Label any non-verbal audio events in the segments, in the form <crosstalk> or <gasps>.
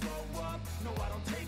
slow up, no I don't take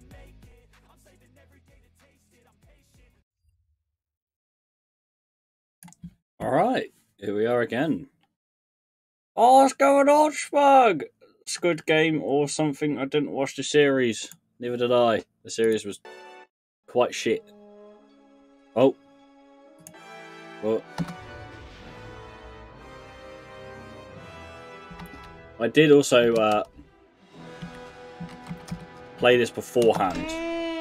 All right, here we are again. Oh, what's going on, Smug? Squid Game or something? I didn't watch the series. Neither did I. The series was quite shit. Oh. What? I did also uh, play this beforehand.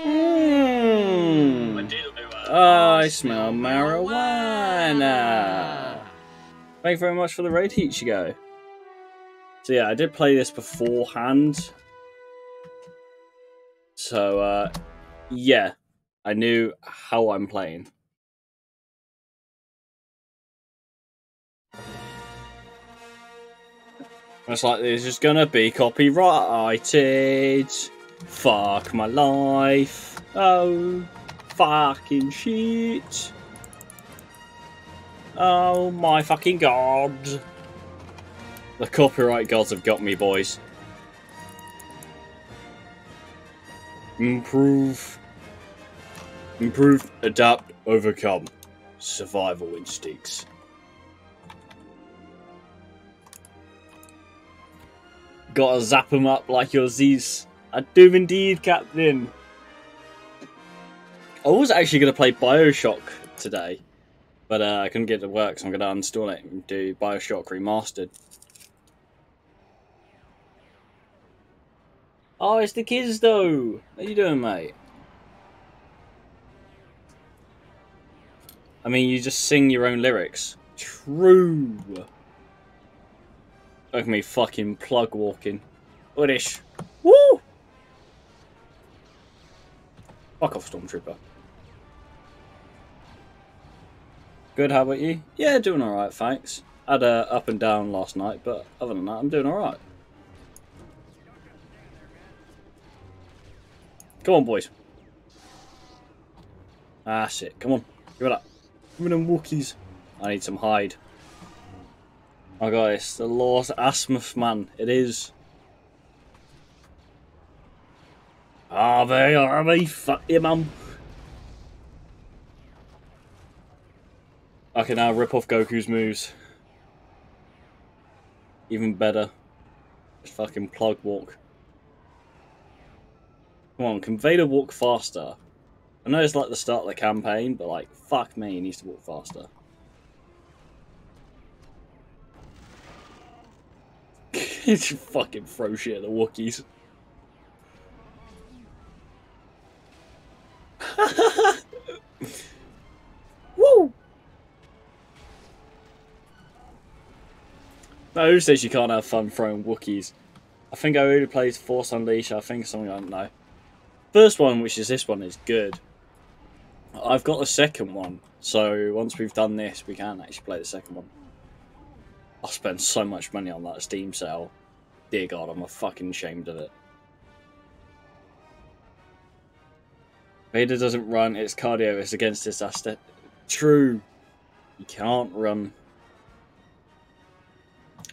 Mm. I smell marijuana. Thank you very much for the raid, Ichigo. So yeah, I did play this beforehand. So uh, yeah, I knew how I'm playing. It's like this is gonna be copyrighted. Fuck my life. Oh, fucking shit. Oh my fucking god. The copyright gods have got me, boys. Improve. Improve, adapt, overcome. Survival instincts. Gotta zap zap 'em up like your Zeus. I do indeed, Captain. I was actually going to play Bioshock today, but uh, I couldn't get it to work, so I'm going to uninstall it and do Bioshock Remastered. Oh, it's the kids, though. How you doing, mate? I mean, you just sing your own lyrics. True. Look at me fucking plug walking. Uddish. Woo! Fuck off, Stormtrooper. Good, how about you? Yeah, doing alright, thanks. Had a up and down last night, but other than that, I'm doing alright. Come on, boys. Ah, shit. Come on. Give it up. Give me them Wookiees. I need some hide. Oh it's the Lord Asmuth, man. It is. Are they? Are they? Fuck you, man. I can now rip off Goku's moves. Even better. Just fucking plug walk. Come on, can Vader walk faster? I know it's like the start of the campaign, but like, fuck me, he needs to walk faster. <laughs> Just fucking throw shit at the Wookiees. <laughs> No, who says you can't have fun throwing Wookiees? I think I already played Force Unleashed. I think something I don't know. First one, which is this one, is good. I've got a second one, so once we've done this, we can actually play the second one. I spent so much money on that Steam sale. Dear God, I'm a fucking ashamed of it. Vader doesn't run, it's cardio, it's against his aesthetic. True. You can't run.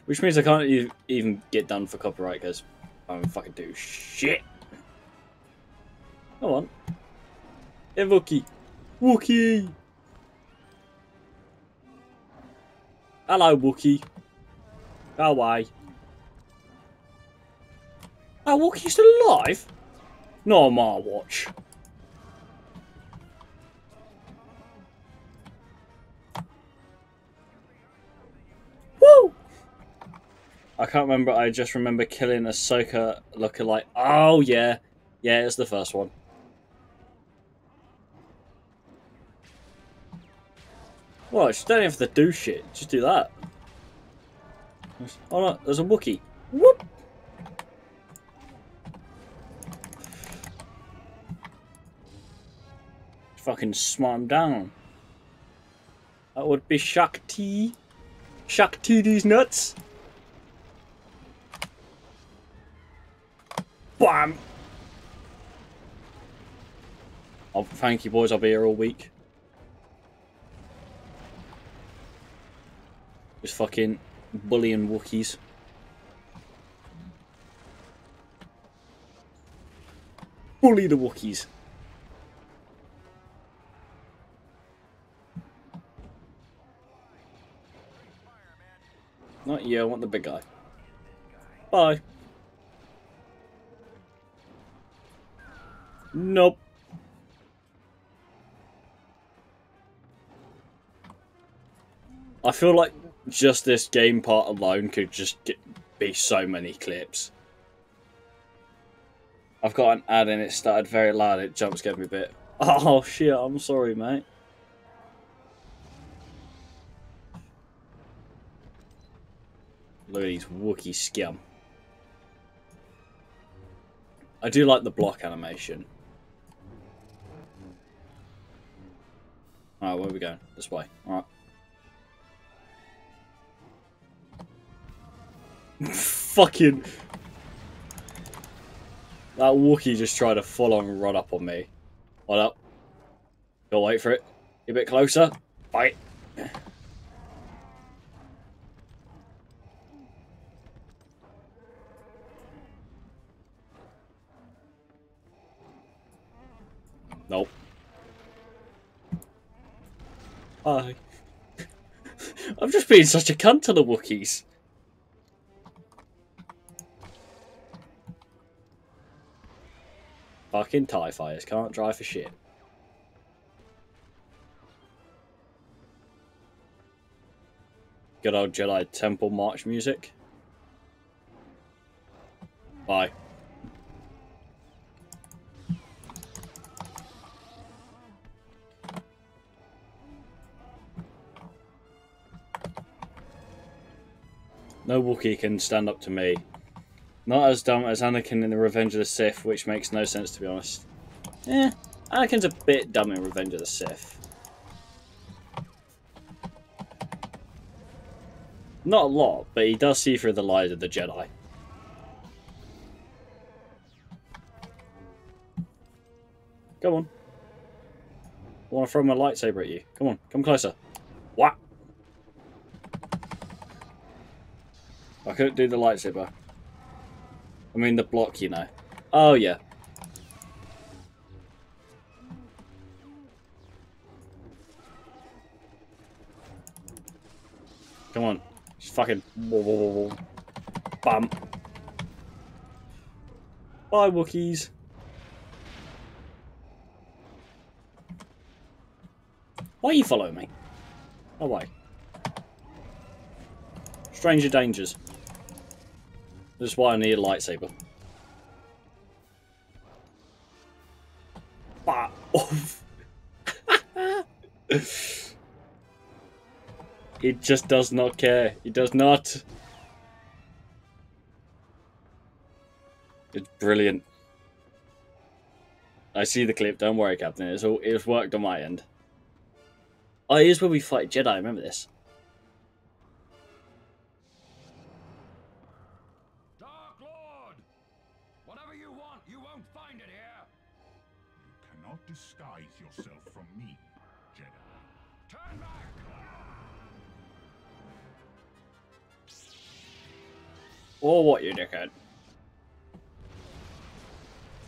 Which means I can't e- even get done for copyright because I don't fucking do shit. Come on. Hey, Wookie. Hello, Wookie. Go away. Oh, Wookie's still alive? On my watch. I can't remember. I just remember killing a Ahsoka lookalike. Oh yeah, yeah, it's the first one. Well, you don't even have to do shit. Just do that. Oh no, there's a Wookie. Whoop! Fucking smart him down. That would be Shaak Ti. Shakti these nuts. Bam! Oh, thank you, boys. I'll be here all week. Just fucking bullying Wookiees. Bully the Wookiees. Not you, I want the big guy. Bye. Nope. I feel like just this game part alone could just get, be so many clips. I've got an ad and it started very loud, it jump scared me a bit. <laughs> Oh shit, I'm sorry mate. Look at these Wookie scum. I do like the block animation. Alright, where are we going? This way. Alright. <laughs> Fucking... That Wookie just tried to full on run up on me. What up? Go wait for it. Get a bit closer. Bite. Nope. I'm just being such a cunt to the Wookiees. Fucking TIE fighters can't drive for shit. Good old Jedi Temple March music. Bye. No Wookiee can stand up to me. Not as dumb as Anakin in the Revenge of the Sith, which makes no sense to be honest. Eh, Anakin's a bit dumb in Revenge of the Sith. Not a lot, but he does see through the lies of the Jedi. Come on. I want to throw my lightsaber at you. Come on, come closer. What? I couldn't do the lightsaber. I mean the block, you know. Oh, yeah. Come on. Just fucking... Bam. Bye, Wookiees. Why are you following me? Oh, why? Stranger dangers. This is why I need a lightsaber. Bat off. <laughs> it just does not care. It does not. It's brilliant. I see the clip. Don't worry, Captain. It's all it's worked on my end. Oh, here's where we fight Jedi. Remember this. Or what, you dickhead?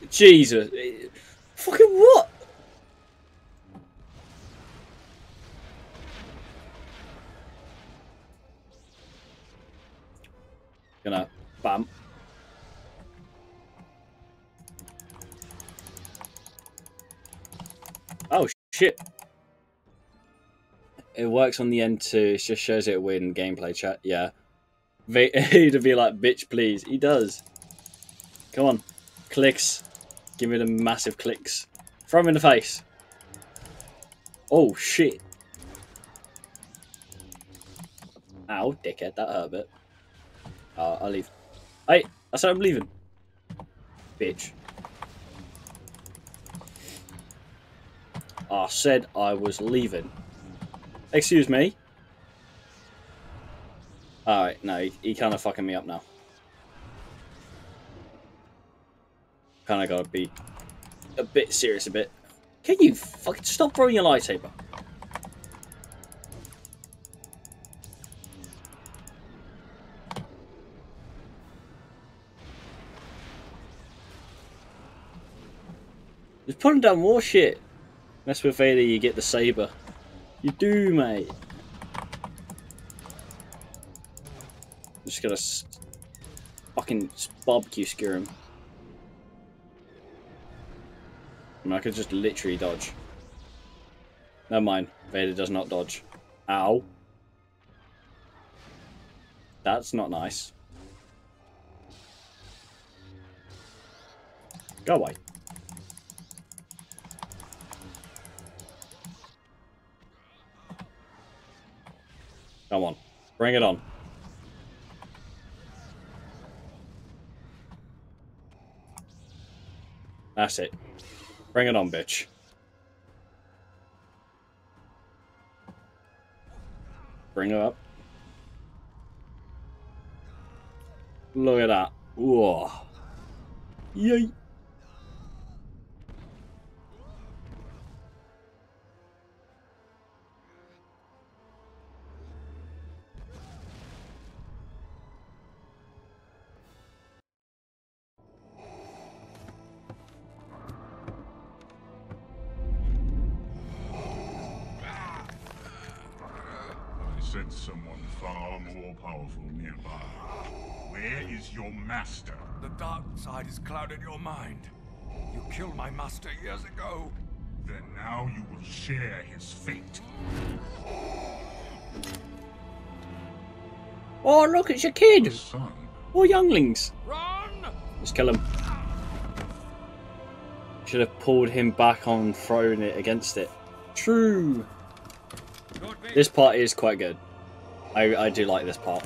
Jesus. Fucking what? Gonna bam. Oh shit. It works on the end too. It just shows it in gameplay chat. Yeah. Va- <laughs> to be like, bitch, please. He does. Come on. Clicks. Give me the massive clicks. Throw him in the face. Oh, shit. Ow, dickhead. That hurt a bit. Uh, I'll leave. Hey, I said I'm leaving. Bitch. I said I was leaving. Excuse me. Alright, no, he, he kind of fucking me up now. Kind of gotta be a bit serious a bit. Can you fucking stop throwing your lightsaber? Just putting down more shit. Mess with Vader, you get the saber. You do, mate. Just gotta fucking barbecue skewer him. I, mean, I could just literally dodge. Never mind. Vader does not dodge. Ow. That's not nice. Go away. Come on. Bring it on. That's it. Bring it on, bitch. Bring it up. Look at that. Whoa. Yay. You killed my master years ago. Then now you will share his fate. Oh, look, it's your kid. Son, Or younglings. Run! Just kill him. Should have pulled him back on throwing it against it. True. This part is quite good. I, I do like this part.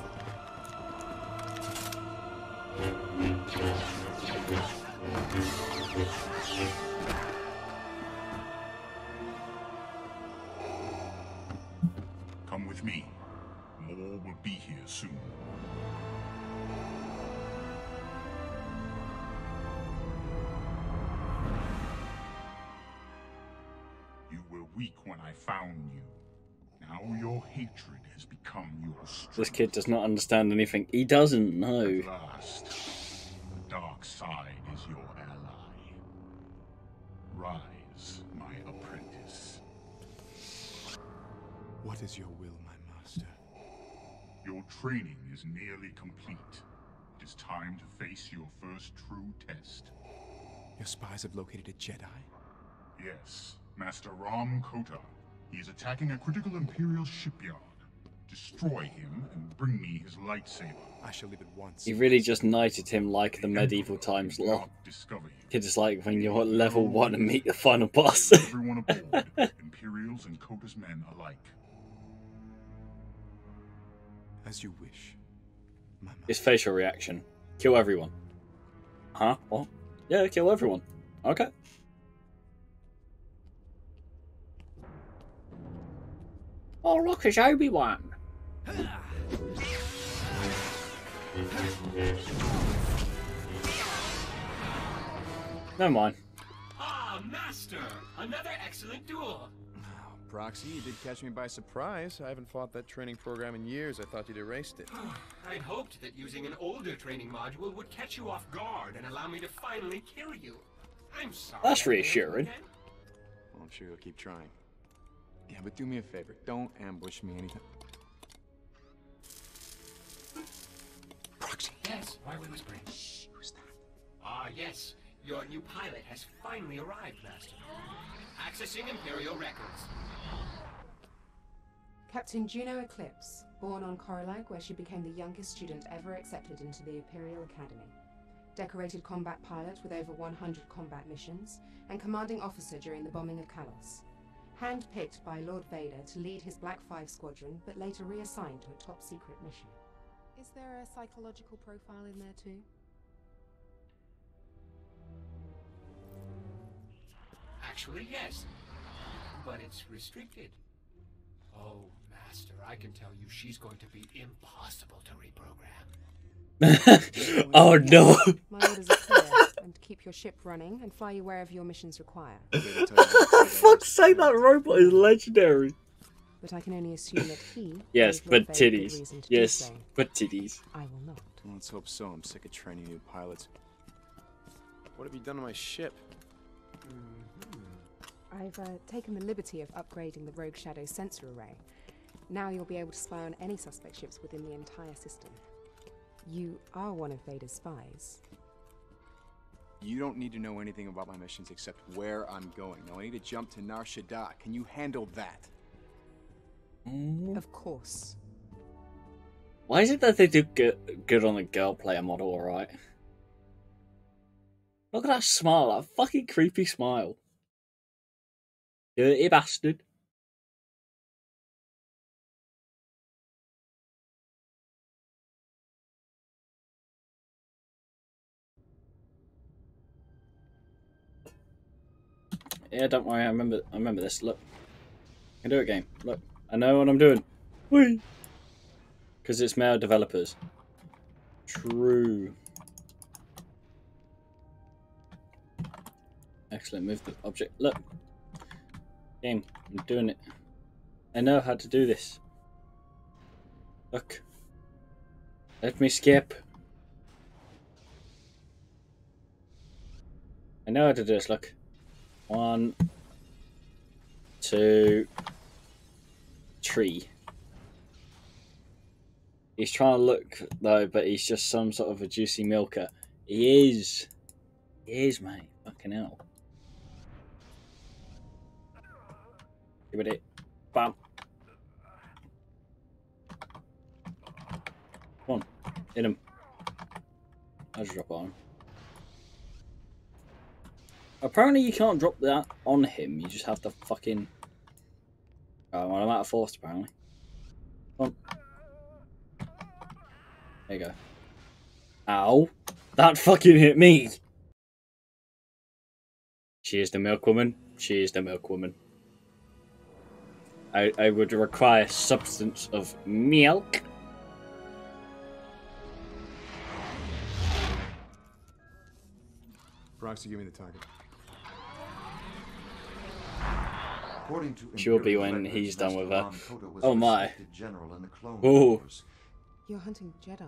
This kid does not understand anything. He doesn't know. At last, the dark side is your ally. Rise, my apprentice. What is your will, my master? Your training is nearly complete. It is time to face your first true test. Your spies have located a Jedi? Yes, Master Rahm Kota. He is attacking a critical Imperial shipyard. Destroy him and bring me his lightsaber. I shall leave at once. He really just knighted him like the medieval times will law. not Discover. Kid is like when you're at level one and meet the final boss. Everyone <laughs> aboard, Imperials and Kota's men alike. As you wish, my. His facial reaction. Kill everyone. Huh? What? Yeah, kill everyone. Okay. Oh, look, it's Obi Wan. Never mind. Ah, Master! Another excellent duel! Oh, Proxy, you did catch me by surprise. I haven't fought that training program in years. I thought you'd erased it. I'd hoped that using an older training module would catch you off guard and allow me to finally kill you. I'm sorry. That's I failed you reassuring. Well, I'm sure you'll keep trying. Yeah, but do me a favor. Don't ambush me anytime. Why are we whispering? Shh, who's that? Ah, yes. Your new pilot has finally arrived, Master. Accessing Imperial records. Captain Juno Eclipse, born on Corulag, where she became the youngest student ever accepted into the Imperial Academy. Decorated combat pilot with over 100 combat missions, and commanding officer during the bombing of Callos. Handpicked by Lord Vader to lead his Black Five squadron, but later reassigned to a top secret mission. Is there a psychological profile in there too? Actually, yes. But it's restricted. Oh, Master, I can tell you she's going to be impossible to reprogram. <laughs> oh no! My orders are clear, and keep your ship running and fly you wherever your missions require. Vader told you For fuck's sake, that robot is legendary. But I can only assume that he. <coughs> Yes, but Lord titties. reason to do Yes, so. but titties. I will not. Let's hope so. I'm sick of training new pilots. What have you done to my ship? I've uh, taken the liberty of upgrading the Rogue Shadow sensor array. Now you'll be able to spy on any suspect ships within the entire system. You are one of Vader's spies. You don't need to know anything about my missions except where I'm going. Now I need to jump to Nar Shaddaa. Can you handle that? Mm-hmm. Of course. Why is it that they do good, good on the girl player model, alright? Look at that smile, that fucking creepy smile. Dirty bastard. Yeah, don't worry, I remember I remember this. Look. I can do it game. Look. I know what I'm doing. Whee! Because it's male developers. True. Excellent. Move the object. Look. Game. I'm doing it. I know how to do this. Look. Let me skip. I know how to do this. Look. One. Two. Tree. He's trying to look though, but he's just some sort of a juicy milker. He is. He is, mate. Fucking hell. Give it it. Bam. Come on. Hit him. I'll drop on him. Apparently you can't drop that on him, you just have to fucking... Oh, well, I'm out of force apparently. Come on. There you go. Ow. That fucking hit me. She is the milkwoman. She is the milkwoman. I, I would require substance of milk. Proxy, give me the target. According to She'll be when records, he's done with her. Rahm Kota Oh my. respected general in the Clone Ooh. You're hunting Jedi.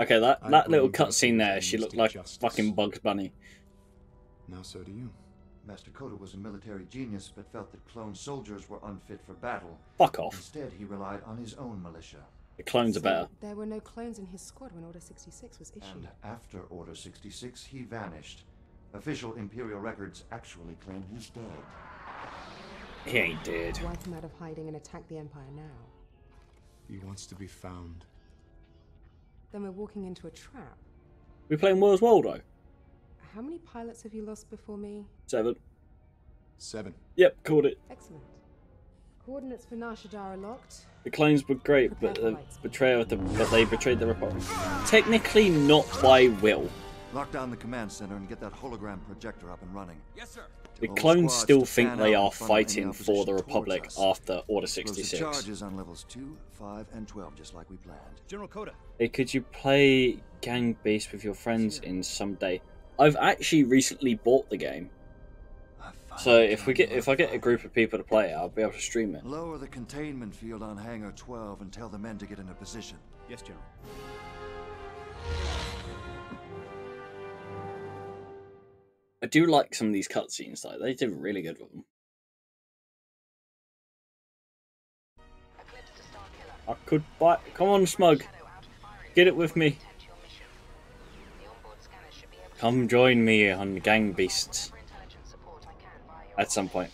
Okay, that, that little believe that cutscene there, is she looked like justice. fucking Bugs Bunny. Now so do you. Master Kota was a military genius, but felt that clone soldiers were unfit for battle. Fuck off. Instead, he relied on his own militia. The clones are better. There were no clones in his squad when Order 66 was issued. And after Order 66, he vanished. Official Imperial records actually claim he's dead. He ain't dead. Wipe him out of hiding and attack the Empire now. He wants to be found. Then we're walking into a trap. We're playing Where's Waldo? How many pilots have you lost before me? Seven. Seven. Yep, called it. Excellent. Coordinates for Nar Shaddaa are locked. The clones were great, but the betrayal of the but they betrayed the Republic. Technically not by will. Lock down the command center and get that hologram projector up and running. Yes, sir. The All clones still think they are in front of any fighting for the Republic after Order Close the 66. charges on levels 2, 5, and 12, just like we planned. General Kota. Hey, could you play Gang Beast with your friends in some day? I've actually recently bought the game, so if we get if I get a group of people to play it, I'll be able to stream it. Lower the containment field on Hangar 12 and tell the men to get into position. Yes, General. I do like some of these cutscenes, like they did really good with them. I could buy. Come on, Smug. Get it with me. Come join me on Gang Beasts at some point.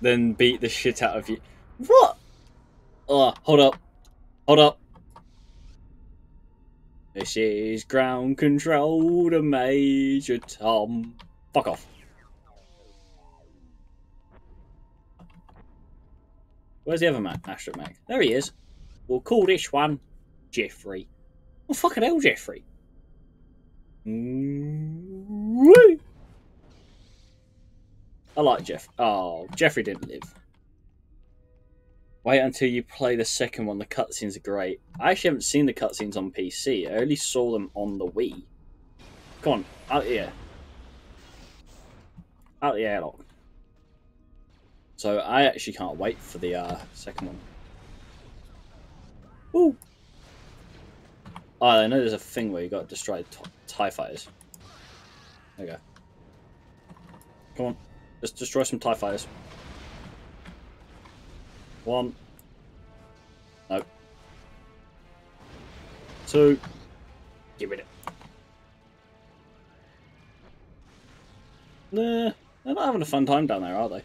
Then beat the shit out of you. What? Oh, hold up. Hold up. This is ground control to Major Tom. Fuck off. Where's the other Mac? Astro Mac. There he is. We'll call this one Jeffrey. Oh, fucking hell, Jeffrey. I like Jeff. Oh, Jeffrey didn't live. Wait until you play the second one. The cutscenes are great. I actually haven't seen the cutscenes on PC. I only saw them on the Wii. Come on, oh, out here. Out the airlock. So I actually can't wait for the uh, second one. Woo! Oh, I know there's a thing where you got to destroy TIE fighters. There you go. Come on. Let's destroy some TIE fighters. One. No. Two. Give it. Nah, they're not having a fun time down there, are they?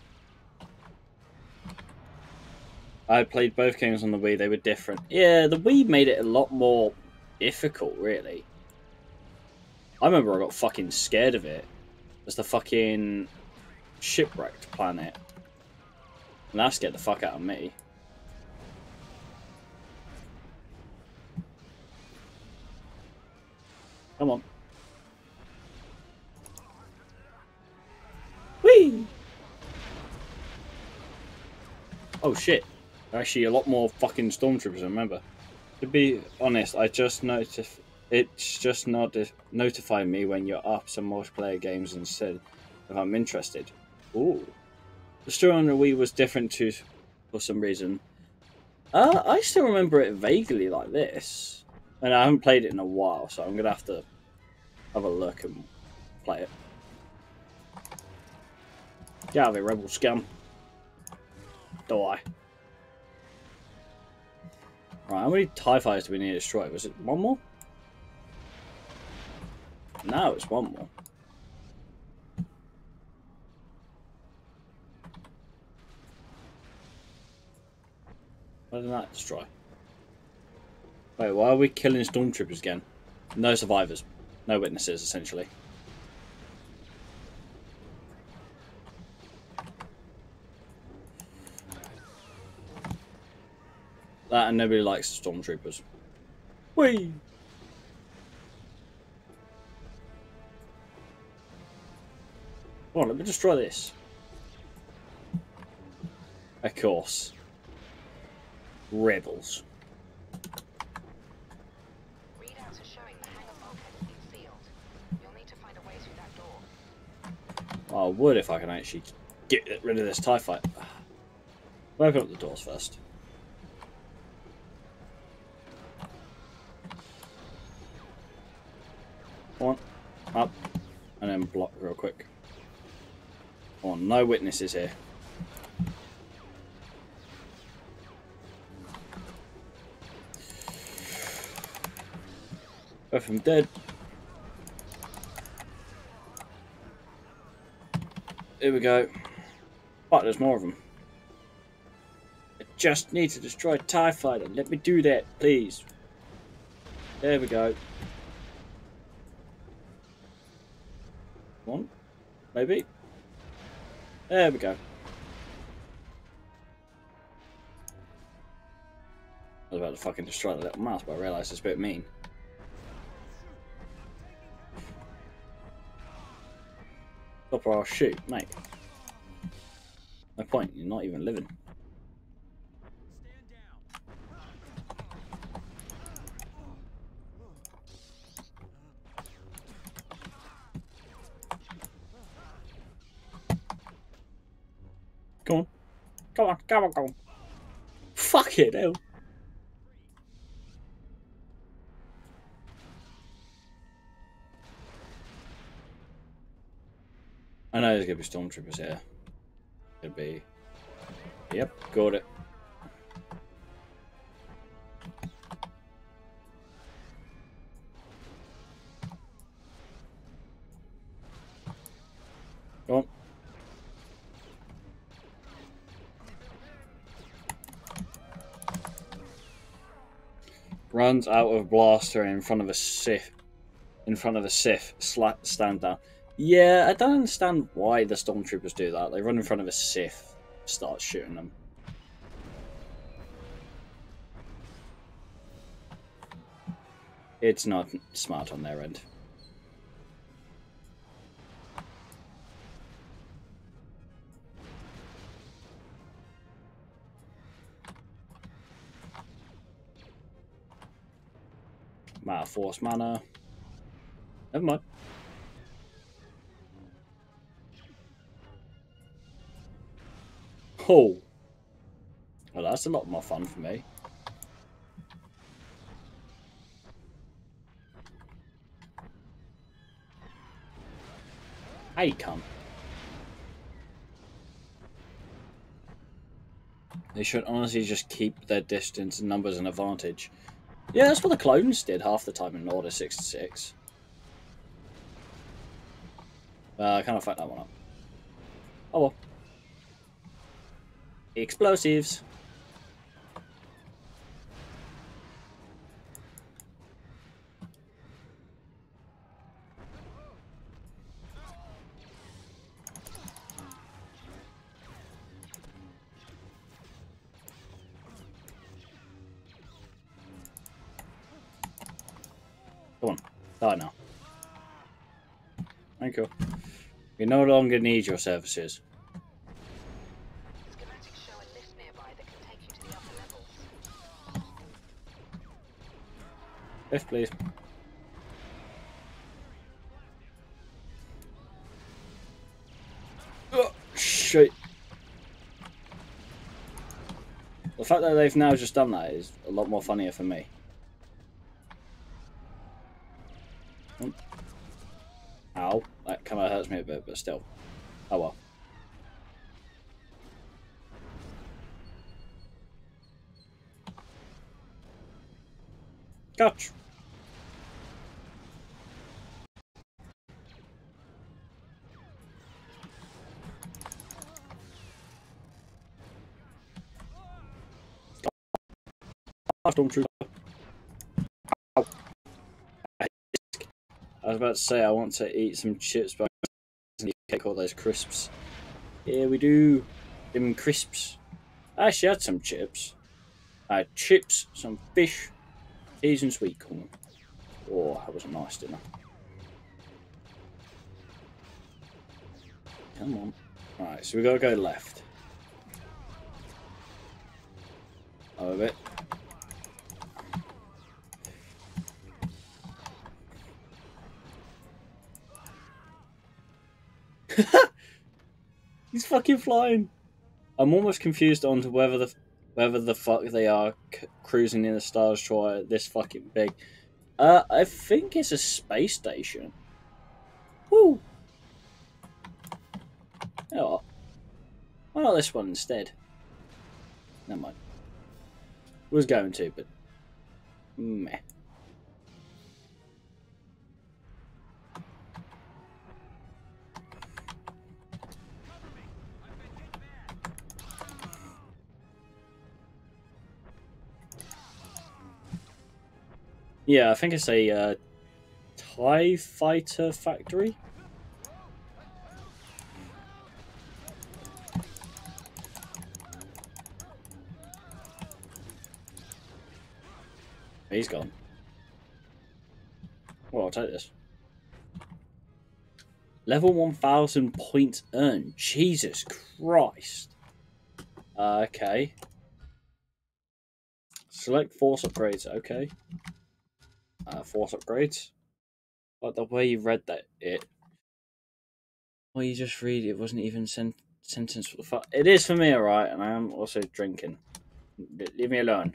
I played both games on the Wii, they were different. Yeah, the Wii made it a lot more difficult, really. I remember I got fucking scared of it. It's the fucking shipwrecked planet. And that scared the fuck out of me. Come on. Whee! Oh shit. Actually, a lot more fucking stormtroopers, I remember. To be honest, I just noticed it's just not notify me when you're up some multiplayer games instead if I'm interested. Ooh. The story on the Wii was different too for some reason. Uh, I still remember it vaguely like this. And I haven't played it in a while, so I'm gonna have to have a look and play it. Get out of here, rebel scum. Die. Right, how many TIE fighters do we need to destroy? Was it one more? No, it's one more. Why did that destroy? Wait, why are we killing stormtroopers again? No survivors. No witnesses, essentially. That and nobody likes stormtroopers. Whee! Come on, let me destroy this. Of course. Rebels. Readouts are showing the hangar bulkhead has been sealed. You'll need to find a way through that door. Oh, I would if I can actually get rid of this TIE fight. We'll open up the doors first. One, up, and then block real quick. Come on, no witnesses here. Both of them dead. Here we go. But there's more of them. I just need to destroy TIE Fighter. Let me do that, please. There we go. Maybe? There we go. I was about to fucking destroy the little mouse, but I realised it's a bit mean. Stop or I'll shoot, mate. No point, you're not even living. Come on, come on, come on. Fuck it, hell. I know there's gonna be stormtroopers here. Could be. Yep, got it. Runs out of blaster in front of a Sith. In front of a Sith. Stand down. Yeah, I don't understand why the stormtroopers do that. They run in front of a Sith, start shooting them. It's not smart on their end. Force mana. Never mind. Oh. Well, that's a lot more fun for me. Hey, come. They should honestly just keep their distance and numbers an advantage. Yeah, that's what the clones did half the time in Order 66. Uh, I kind of fucked that one up. Oh well. Explosives. No longer need your services. Lift, please. Oh, shit. The fact that they've now just done that is a lot more funnier for me. Mm. Ow. That bit, but still. Oh well. Catch. Stormtrooper. I was about to say I want to eat some chips, but Those crisps. Yeah, we do. Them crisps. I actually had some chips. I had chips, some fish, peas and sweet corn. Oh, that was a nice dinner. Come on. Alright, so we gotta go left. Oh, a bit. <laughs> He's fucking flying. I'm almost confused on to whether the whether the fuck they are c- cruising in a Star Destroyer this fucking big. Uh, I think it's a space station. Woo! You know what? Why not this one instead? Never mind. Was going to, but meh. Yeah, I think it's a uh, TIE fighter factory. He's gone. Well, I'll take this. Level 1000 points earned. Jesus Christ. Uh, okay. Select force upgrades. Okay. Uh, force upgrades. But the way you read that, it. Well, you just read it wasn't even sen- sentence for the. It is for me, alright, and I am also drinking. Leave me alone.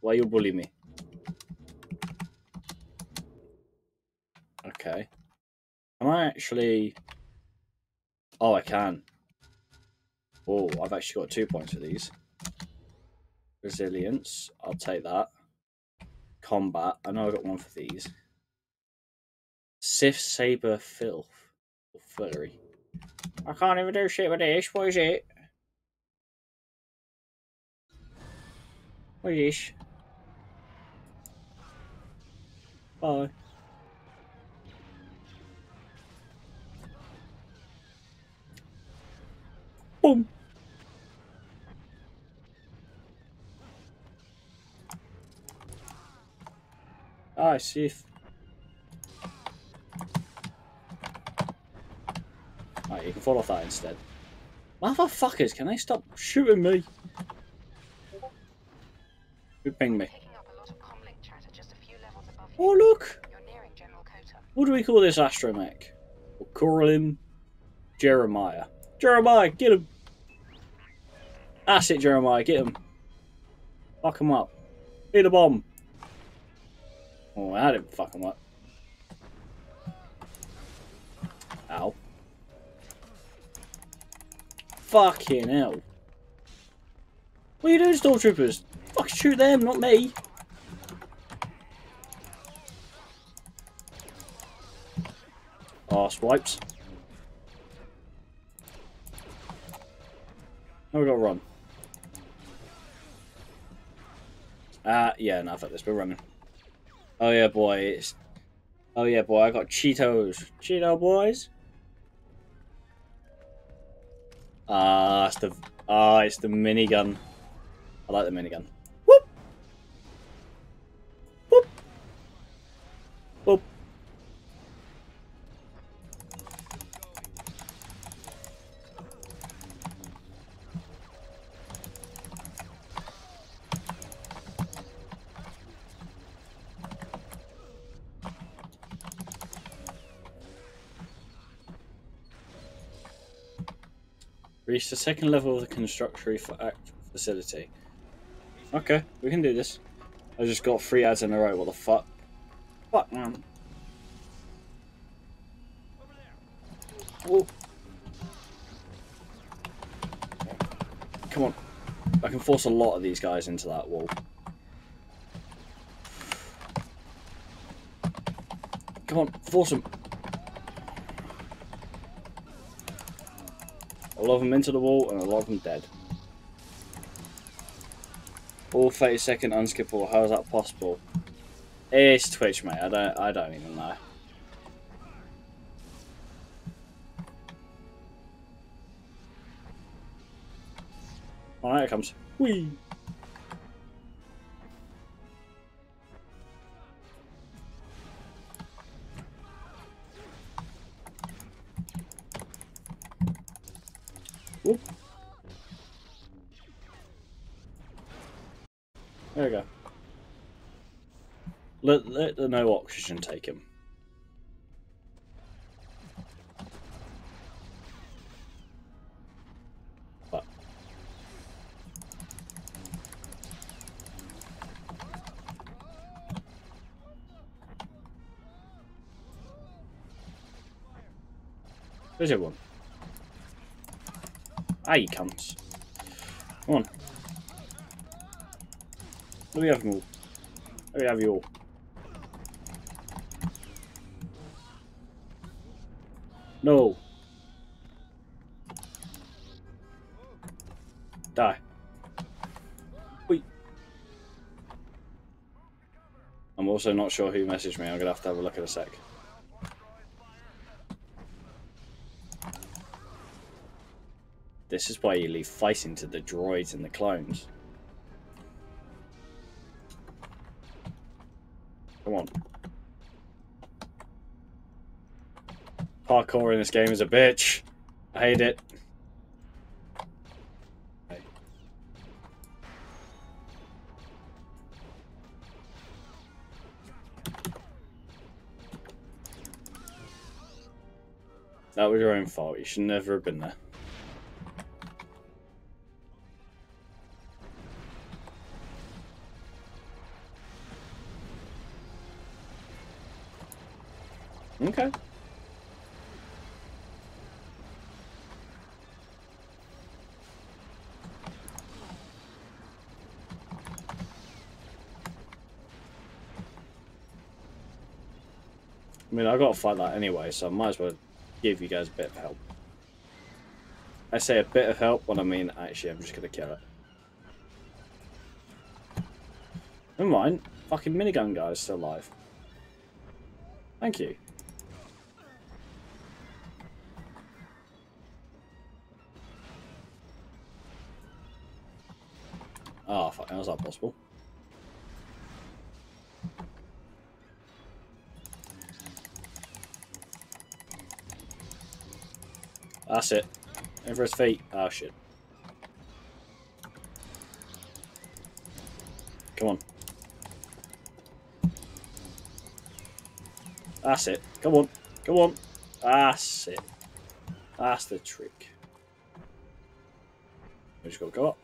Why you bully me? Okay. Can I actually? Oh, I can. Oh, I've actually got two points for these. Resilience, I'll take that. Combat, I know I've got one for these. Sith Saber Filth. Or Flurry. I can't even do shit with this. What is it? What is this? Bye. Boom. Ah, Sith. Right, you can fall off that instead. Motherfuckers, can they stop shooting me? Who pinged me? Picking up a lot of comlink chatter just a few levels above you. Oh, look! You're nearing General Kota. What do we call this astromech? We'll call him Jeremiah. Jeremiah, get him! That's it, Jeremiah, get him. Fuck him up. Hit a bomb. Oh, that didn't fuck him up. Ow. Fucking hell. What are you doing, stormtroopers? Fuck, shoot them, not me. Arse wipes. Now we gotta run. Ah, uh, yeah, enough of this. We're running. Oh yeah, boy. It's... Oh yeah, boy. I got Cheetos. Cheeto boys. Ah, it's the ah, it's the minigun. I like the minigun. Reach the second level of the constructory for act facility. Okay, we can do this. I just got three ads in a row. What the fuck? Fuck, man. Whoa. Come on. I can force a lot of these guys into that wall. Come on, force them. A lot of them into the wall and a lot of them dead. All 30 second unskippable. How is that possible? It's Twitch, mate. I don't. I don't even know. All right, it comes. Whee! There we go. Let, let the no oxygen take him. But Where's everyone? Ah, you cunts. Come on. Let me have them all. Let me have you all. No. Die. Wait. I'm also not sure who messaged me. I'm gonna have to have a look in a sec. This is why you leave fighting to the droids and the clones. Parkour in this game is a bitch. I hate it. That was your own fault. You should never have been there. I mean, I got to fight that anyway, so I might as well give you guys a bit of help. I say a bit of help when I mean actually I'm just going to kill it. Never mind. Fucking minigun guy is still alive. Thank you. That's it. Over his feet. Oh, shit. Come on. That's it. Come on. Come on. That's it. That's the trick. We just gotta go up.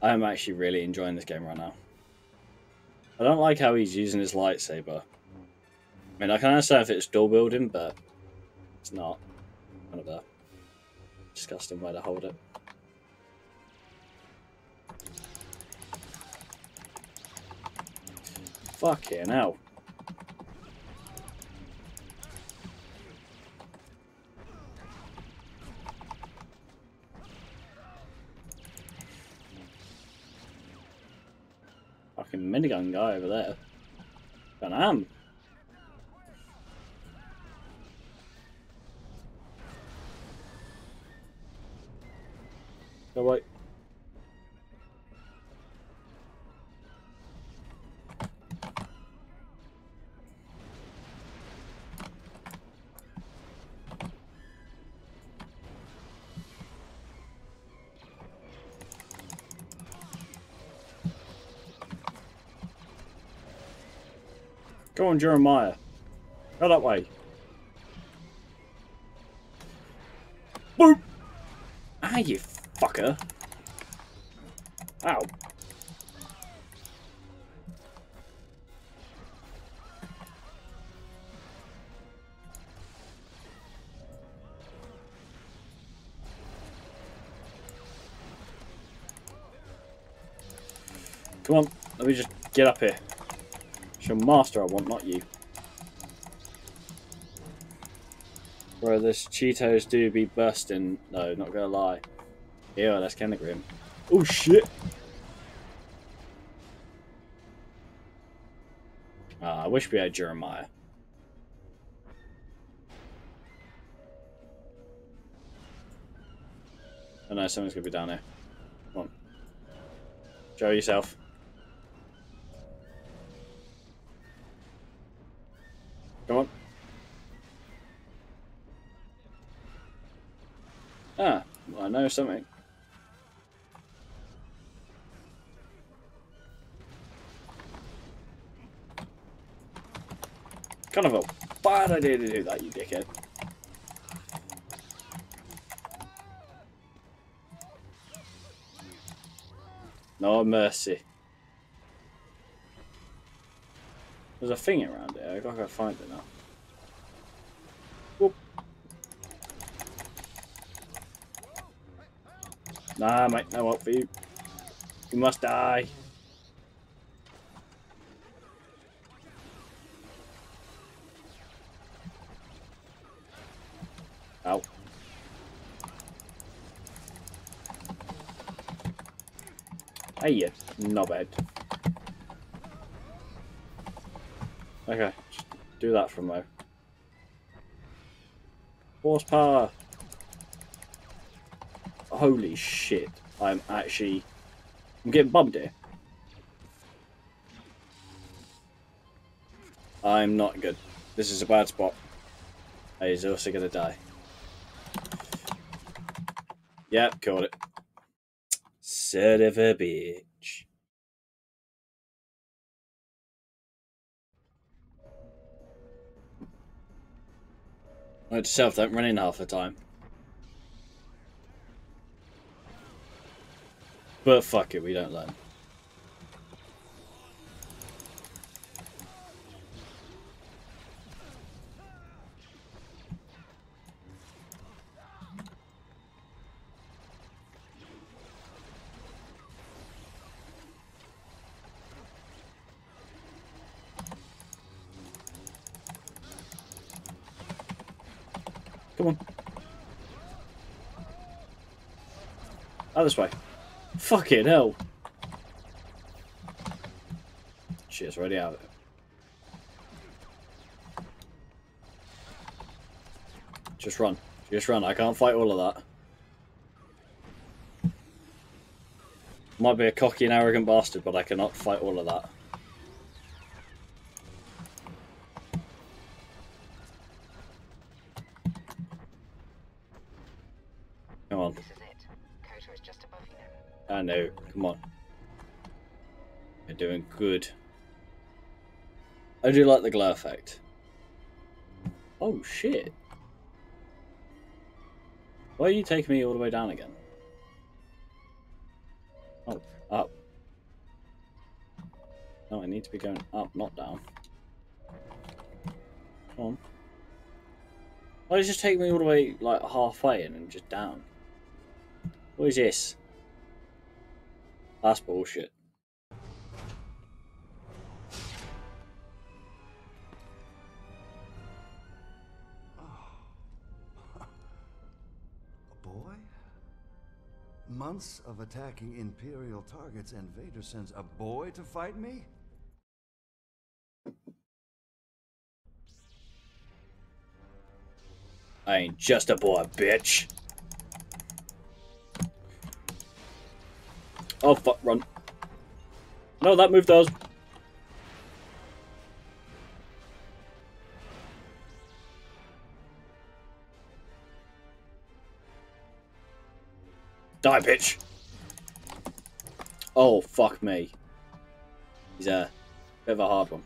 I'm actually really enjoying this game right now. I don't like how he's using his lightsaber. I mean, I can understand if it's dual building, but it's not. Kind of a disgusting way to hold it. Fucking hell. Fucking minigun guy over there. Going am. Go Go on, Jeremiah. Go that way. Boop! Ah, you fucker. Ow. Come on, let me just get up here. Your master I want, not you. Bro, this Cheetos do be bursting. No, not gonna lie. Yeah, that's kinda grim. Oh shit! Ah, I wish we had Jeremiah. I know someone's gonna be down there. Come on. Show yourself. I something. Kind of a bad idea to do that, you dickhead. No mercy. There's a thing around it. I gotta find it now. Nah, mate, no hope for you. You must die. Ow. Hey, you knobhead. Okay, just do that from there. Horsepower! Holy shit, I'm actually... I'm getting bummed here. I'm not good. This is a bad spot. He's also gonna die. Yep, caught it. Son of a bitch. Note to self, don't run in half the time. But fuck it, we don't learn. Come on. Oh, this way. Fucking hell. Shit's already out. Just run. Just run. I can't fight all of that. Might be a cocky and arrogant bastard, but I cannot fight all of that. Good. I do like the glow effect. Oh shit. Why are you taking me all the way down again? Oh, up. No, I need to be going up, not down. Come on. Why does it just take me all the way like halfway and just down? What is this? That's bullshit. Months of attacking Imperial targets and Vader sends a boy to fight me? I ain't just a boy, bitch. Oh fuck, run. No, that move does. Die, bitch. Oh, fuck me. He's a bit of a hard one.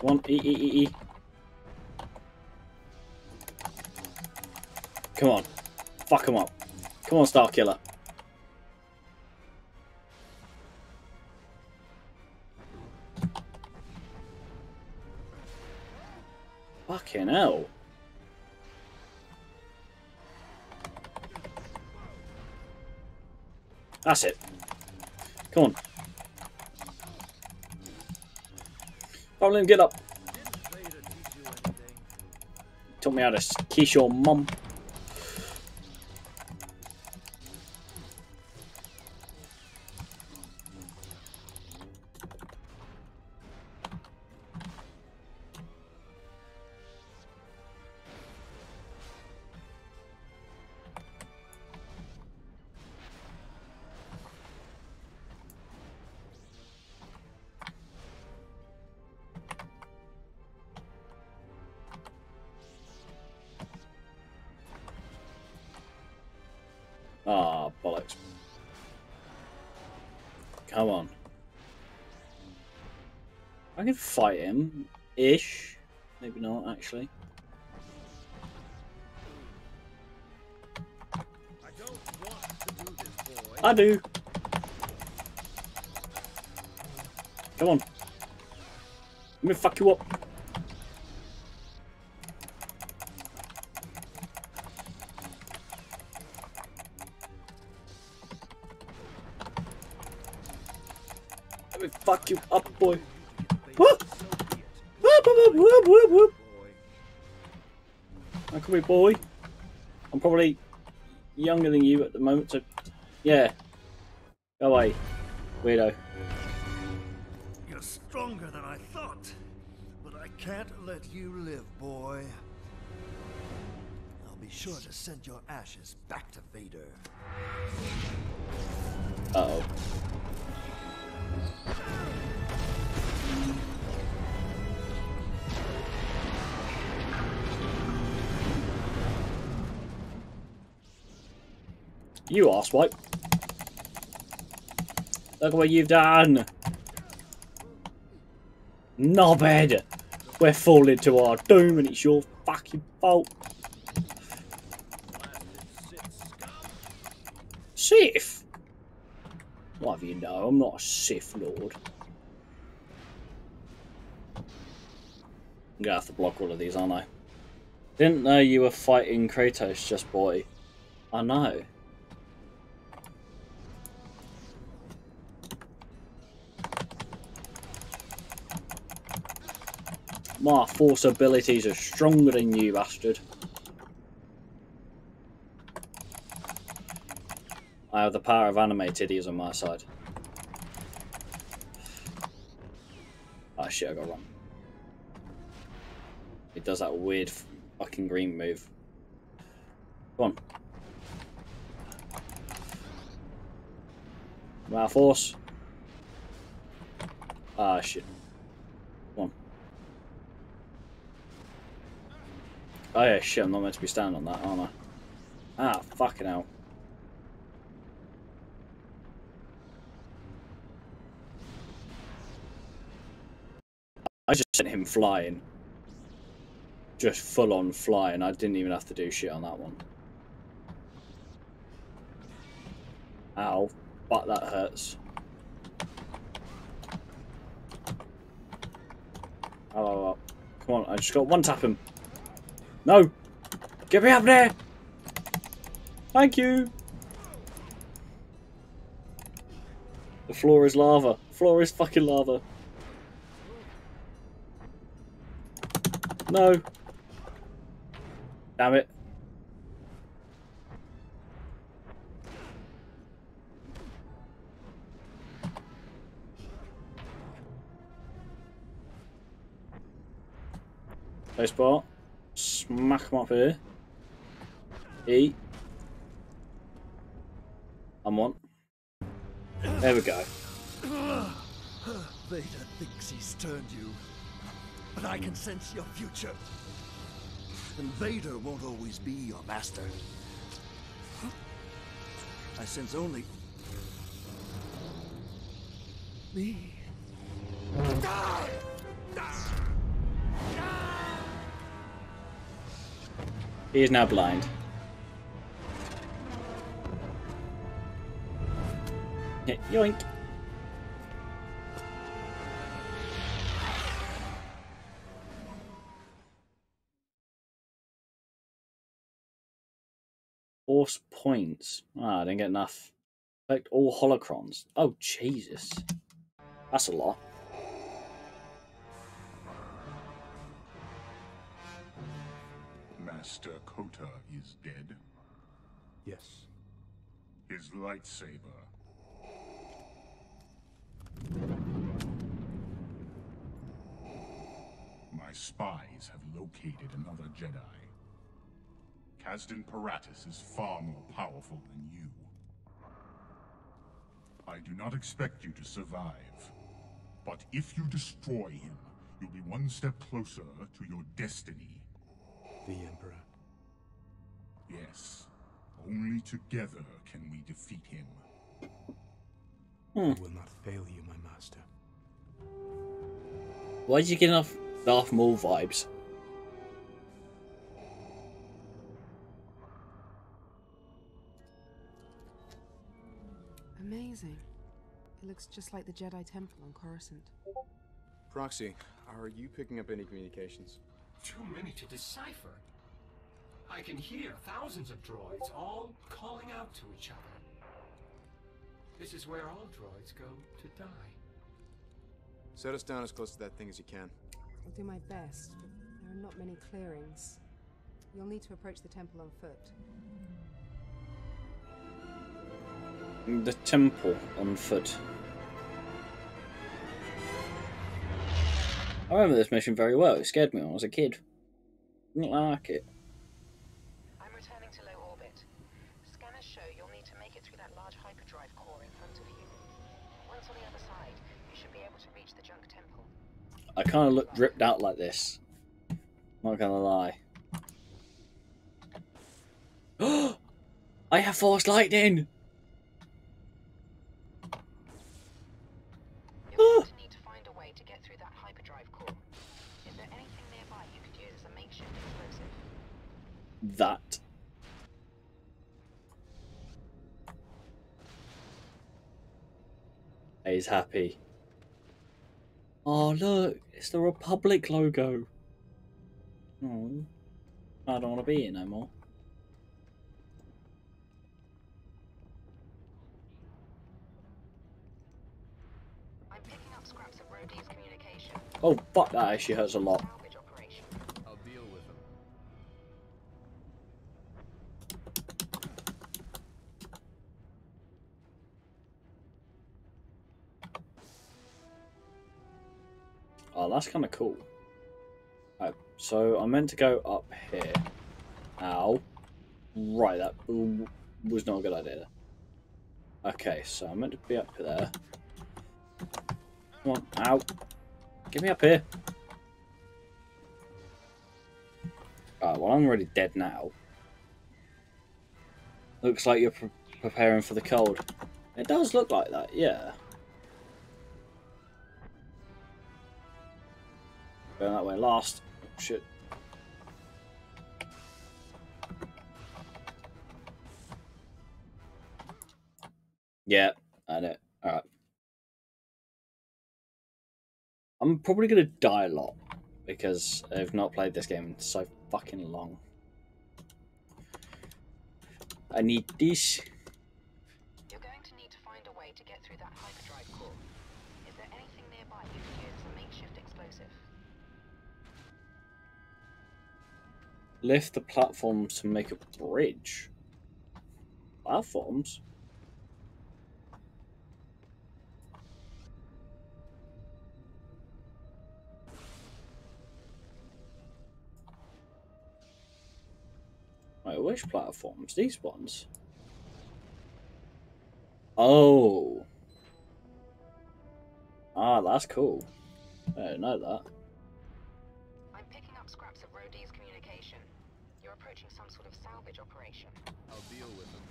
Come on, E, E, E, E. Come on. Fuck him up. Come on, Starkiller. Fucking hell. That's it. Come on. Don't let him get up. Taught me how to kiss your mum. Ah, bollocks. Come on. I can fight him. Ish. Maybe not, actually. I do. Come on. Let me fuck you up. Fuck you up, boy. Whoop! Whoop, whoop, whoop, whoop, whoop. We, boy? I'm probably younger than you at the moment, so yeah. Go away, weirdo. You're stronger than I thought, but I can't let you live, boy. I'll be sure to send your ashes back to Vader. Uh oh. You arsewipe. Look what you've done. Knobhead. We're falling to our doom and it's your fucking fault. Sif? What have you know? I'm not a Sith Lord. I'm gonna have to block all of these, aren't I? Didn't know you were fighting Kratos, just boy. I know. My force abilities are stronger than you, bastard. I have the power of anime titties on my side. Ah shit, I got run. It does that weird fucking green move. Come on. My force. Ah shit. Oh yeah, shit, I'm not meant to be standing on that, aren't I? Ah, fucking hell. I just sent him flying. Just full on flying. I didn't even have to do shit on that one. Ow. But that hurts. Oh, oh, oh. Come on, I just got one tap him. No! Get me up there! Thank you! The floor is lava. The floor is fucking lava. No. Damn it. Place bar. Smack him up here. E. I'm on. There we go. <sighs> Vader thinks he's turned you, but I can sense your future. And Vader won't always be your master. I sense only me. He is now blind. Yoink. Force points. Ah, I didn't get enough. Collect all holocrons. Oh, Jesus. That's a lot. Master Kota is dead. Yes. His lightsaber. My spies have located another Jedi. Kazdan Paratus is far more powerful than you. I do not expect you to survive. But if you destroy him, you'll be one step closer to your destiny. The Emperor. Yes. Only together can we defeat him. Hmm. I will not fail you, my master. Why did you get enough Darth Maul vibes? Amazing. It looks just like the Jedi Temple on Coruscant. Proxy, are you picking up any communications? Too many to decipher. I can hear thousands of droids all calling out to each other. This is where all droids go to die. Set us down as close to that thing as you can. I'll do my best, but there are not many clearings. You'll need to approach the temple on foot. The temple on foot. I remember this mission very well. It scared me when I was a kid. Didn't like it. I'm returning to low orbit. Scanners show you'll need to make it through that large hyperdrive core in front of you. Once on the other side, you should be able to reach the junk temple. I kind of look dripped out like this. Not gonna lie. <gasps> I have force lightning. You're going to need to find a way to get through that hyperdrive core. Is there anything nearby you could use as a makeshift explosive? That. He's happy. Oh look, it's the Republic logo. Oh, I don't want to be here no more. I'm picking up scraps of Rhodey's communication. Oh fuck, that actually hurts a lot. Oh, that's kind of cool. Right, so I'm meant to go up here. Ow. Right, that was not a good idea. Okay, so I'm meant to be up there. Come on, ow. Get me up here. Alright, well, I'm already dead now. Looks like you're pre- preparing for the cold. It does look like that, yeah. Going that way last. Oh, shit. Yeah, I know. Alright. I'm probably gonna die a lot because I've not played this game in so fucking long. I need this. Lift the platforms to make a bridge. Platforms? Wait, which platforms? These ones? Oh. Ah, that's cool. I didn't know that. Sort operation. I'll deal with them.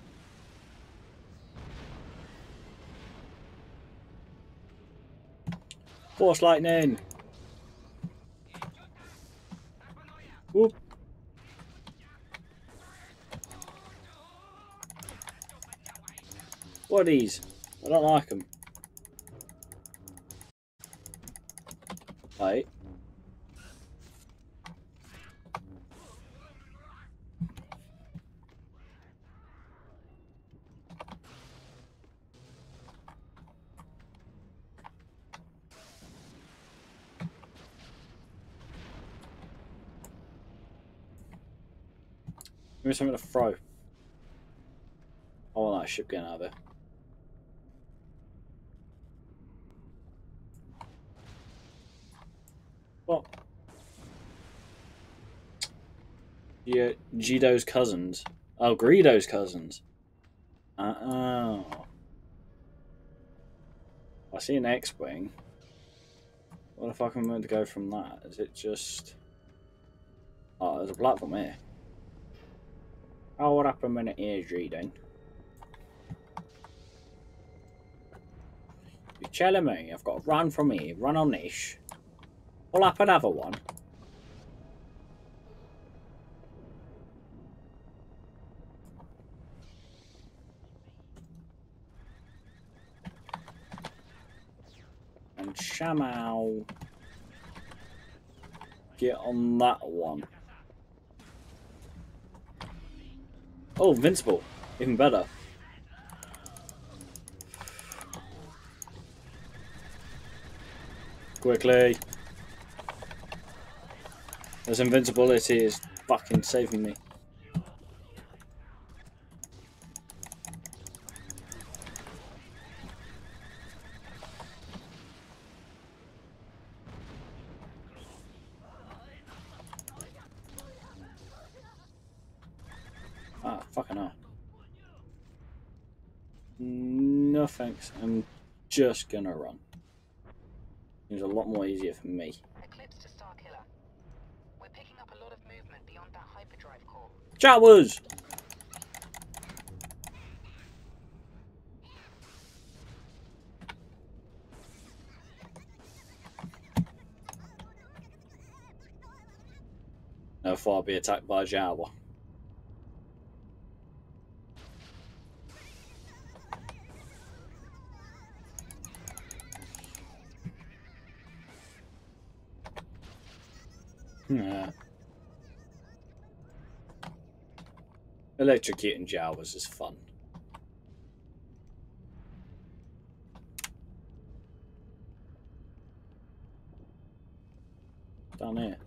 Force lightning. Whoop. What are these? I don't like them. Right. Give me something to throw. I want that ship getting out of there. What? Yeah, Gido's cousins. Oh, Greedo's cousins. Uh oh. I see an X-wing. What the fuck am I meant to go from that? Is it just? Oh, there's a platform here. Hold up a minute here, reading? You're telling me I've got to run from here, run on this, pull up another one. And somehow get on that one. Oh, invincible. Even better. Quickly. This invincibility is fucking saving me. Fucking hell. No thanks. I'm just gonna run. Seems a lot more easier for me. Eclipse to Starkiller. We're picking up a lot of movement beyond that hyperdrive core. Jawas! Never thought I'd be attacked by a Jawa. Yeah. Electrocuting Jawas is fun. Down here.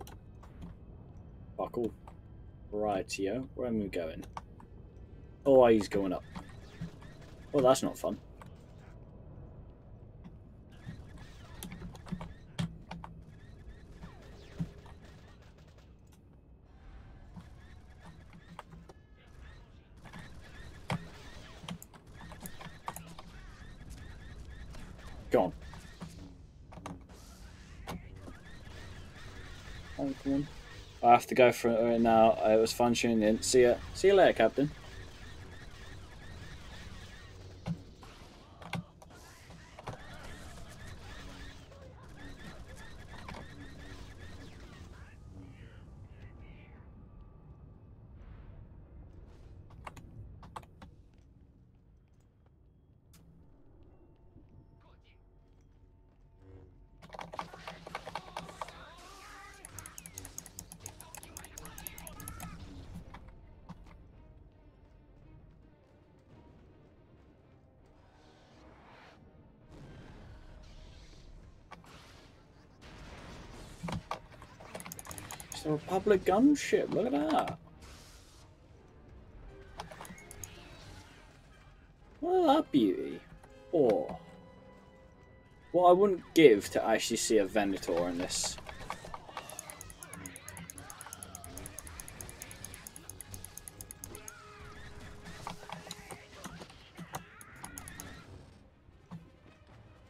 Buckle. Rightio. Where am I going? Oh, he's going up. Well, that's not fun. Go on. Oh, come on. I have to go for it now. Uh, it was fun tuning in. See ya. See you later, Captain. Republic gunship. Look at that. At that beauty. Oh. What I wouldn't give to actually see a Venator in this.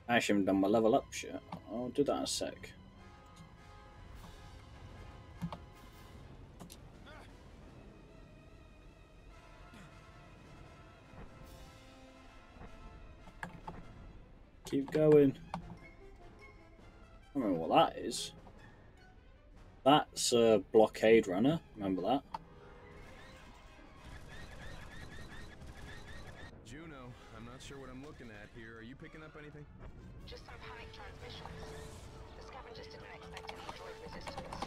I actually haven't done my level up shit. I'll do that in a sec. Keep going. I don't know what that is. That's a blockade runner. Remember that? Juno, I'm not sure what I'm looking at here. Are you picking up anything? Just some panic transmissions. The scavengers didn't expect any droid resistance.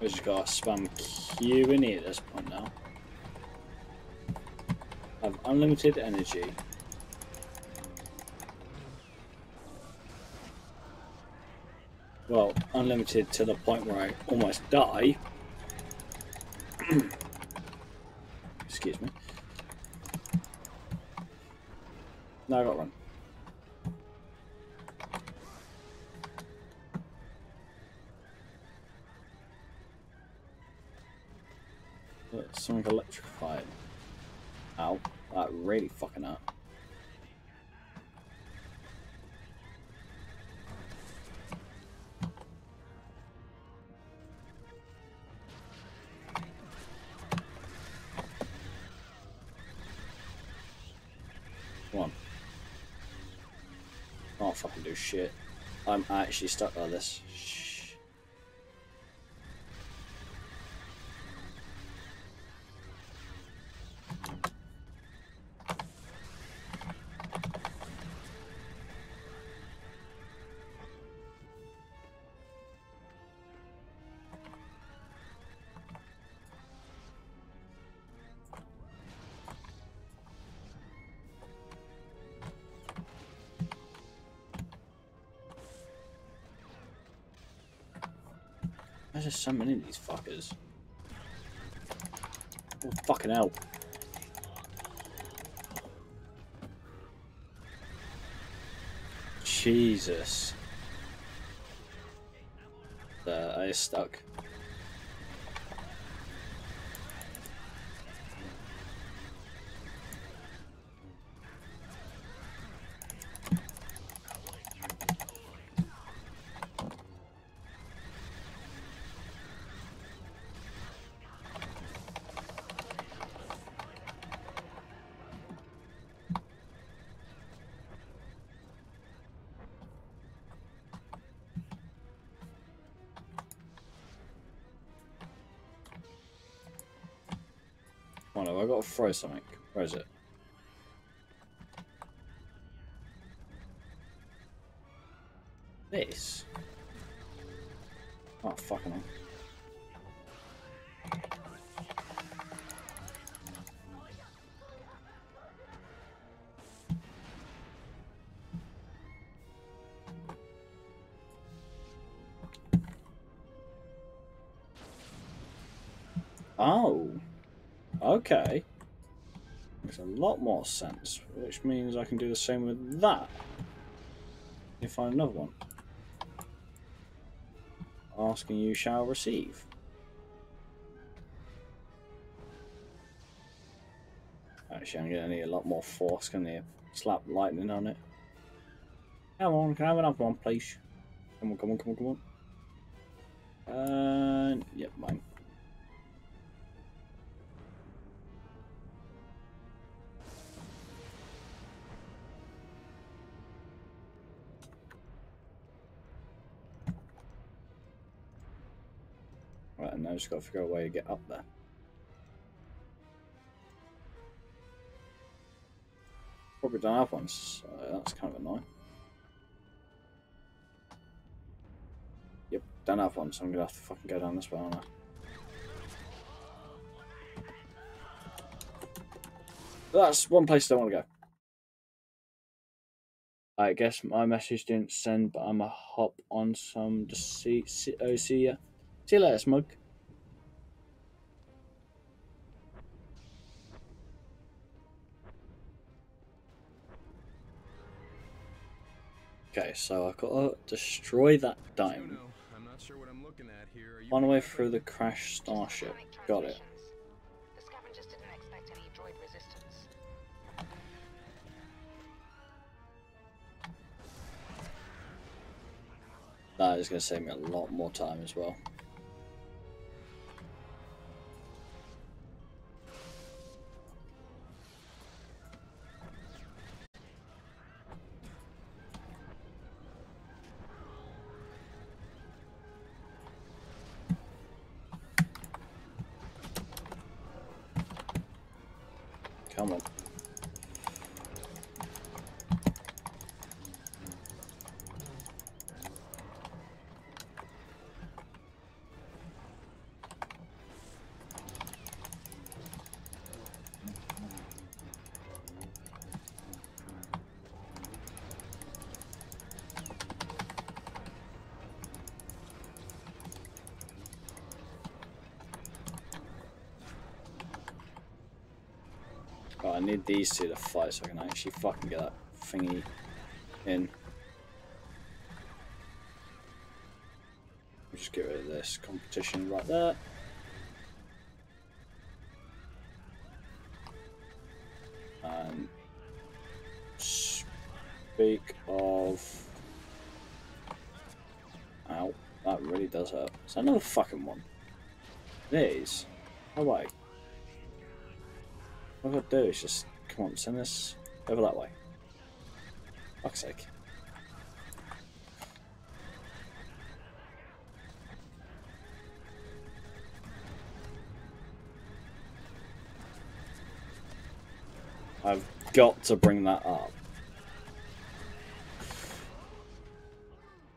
We just got to spam Q in here at this point now. Have unlimited energy. Well, unlimited to the point where I almost die. Shit. I'm actually stuck by this. There's so many of these fuckers. Oh, fucking hell. Jesus. Uh, I stuck. I got to throw something? Where is it? This? Oh, fucking hell. Oh. Okay. Makes a lot more sense, which means I can do the same with that. You find another one. Asking you shall receive. Actually, I'm gonna need a lot more force, can you? Slap lightning on it. Come on, can I have another one, please? Come on, come on, come on, come on. And, yep, mine. I just gotta figure out a way to get up there. Probably don't have one, so that's kind of annoying. Yep, don't have one, so I'm gonna have to fucking go down this way, aren't I? That's one place I don't want to go. I guess my message didn't send, but I'm a hop on some see, oh, see ya. See you later, Smug. Okay, so I've got to destroy that dome. I'm not sure what I'm looking at here. Are you Find a way through the Frank? crashed starship. Got it. transmissions. The scavengers didn't expect any droid resistance. That is going to save me a lot more time as well. These two to fight so I can actually fucking get that thingy in. We Just get rid of this competition right there. And speak of. Ow, that really does hurt. Is that another fucking one? It is. Oh wait. What to do is just, come on, send this over that way. Fuck's sake. I've got to bring that up.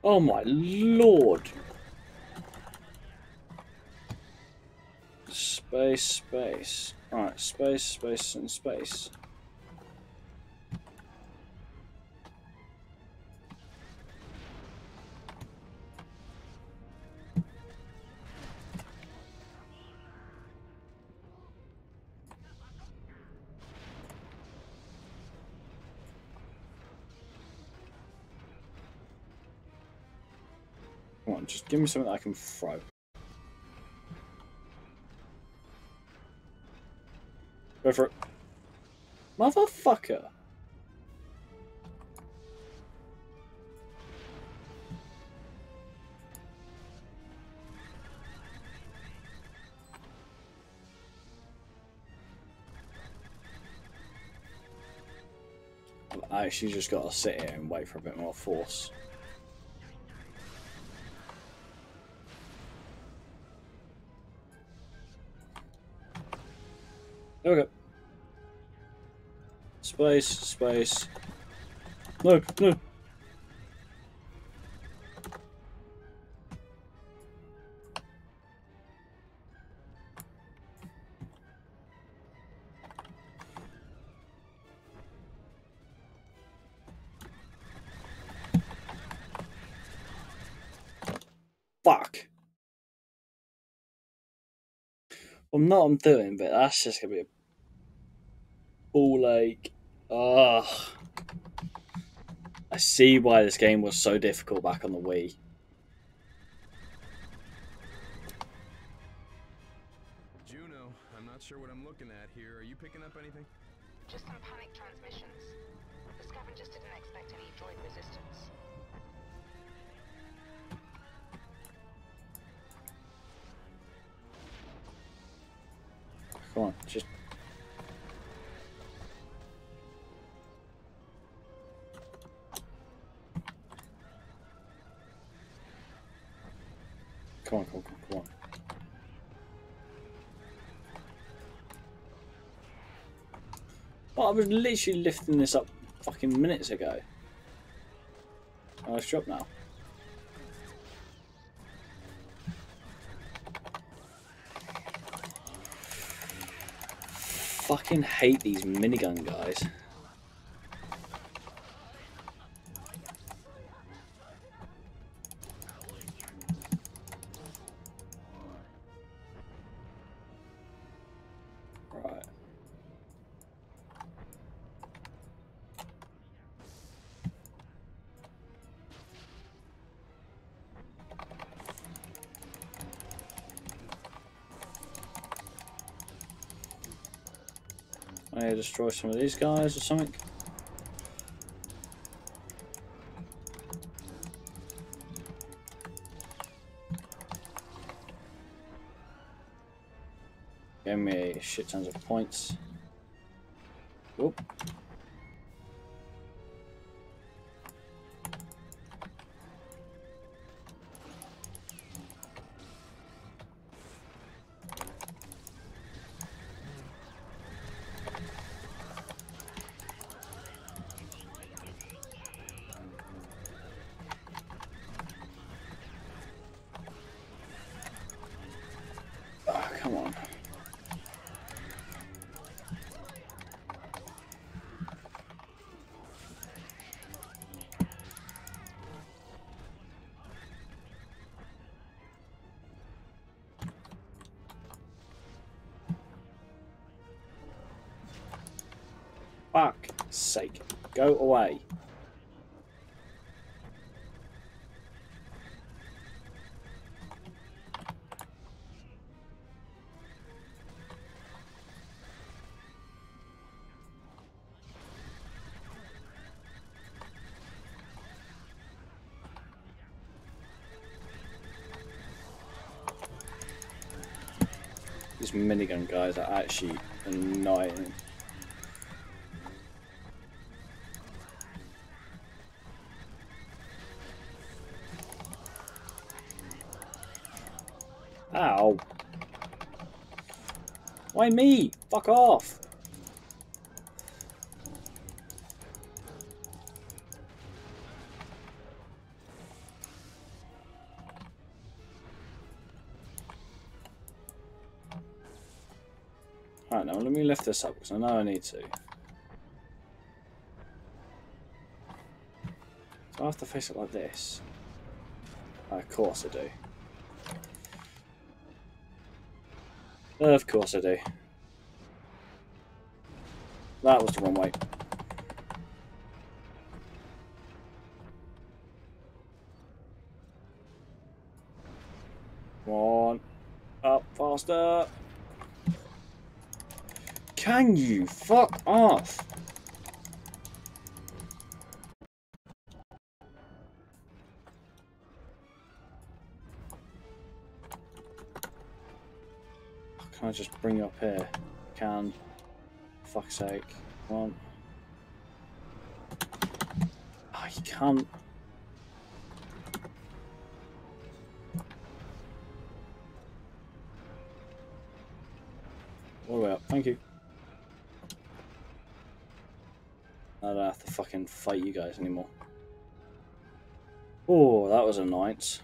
Oh my lord! Space, space. Alright, space, space, and space. Give me something I can throw. Go for it. Motherfucker. I actually just got to sit here and wait for a bit more force. There Spice, spice. No, no. Well, not I'm doing, but that's just gonna be a ball ache. Ugh. I see why this game was so difficult back on the Wii. Juno, I'm not sure what I'm looking at here. Are you picking up anything? Just some panic Come on, just. Come on, come on, come on, I was literally lifting this up fucking minutes ago. Oh, it's dropped now. Fucking hate these minigun guys. Destroy some of these guys or something. Give me shit tons of points. Whoop. Sake. Go away. These minigun guys are actually annoying. Why me? Fuck off. Alright, now let me lift this up because I know I need to. So I have to face it like this. of course I do. Of course I do. That was the wrong way. Come on. Up faster. Can you fuck off? bring you up here. Can. Fuck's sake. Come on. I can't. All the way up. Thank you. I don't have to fucking fight you guys anymore. Oh, that was a night.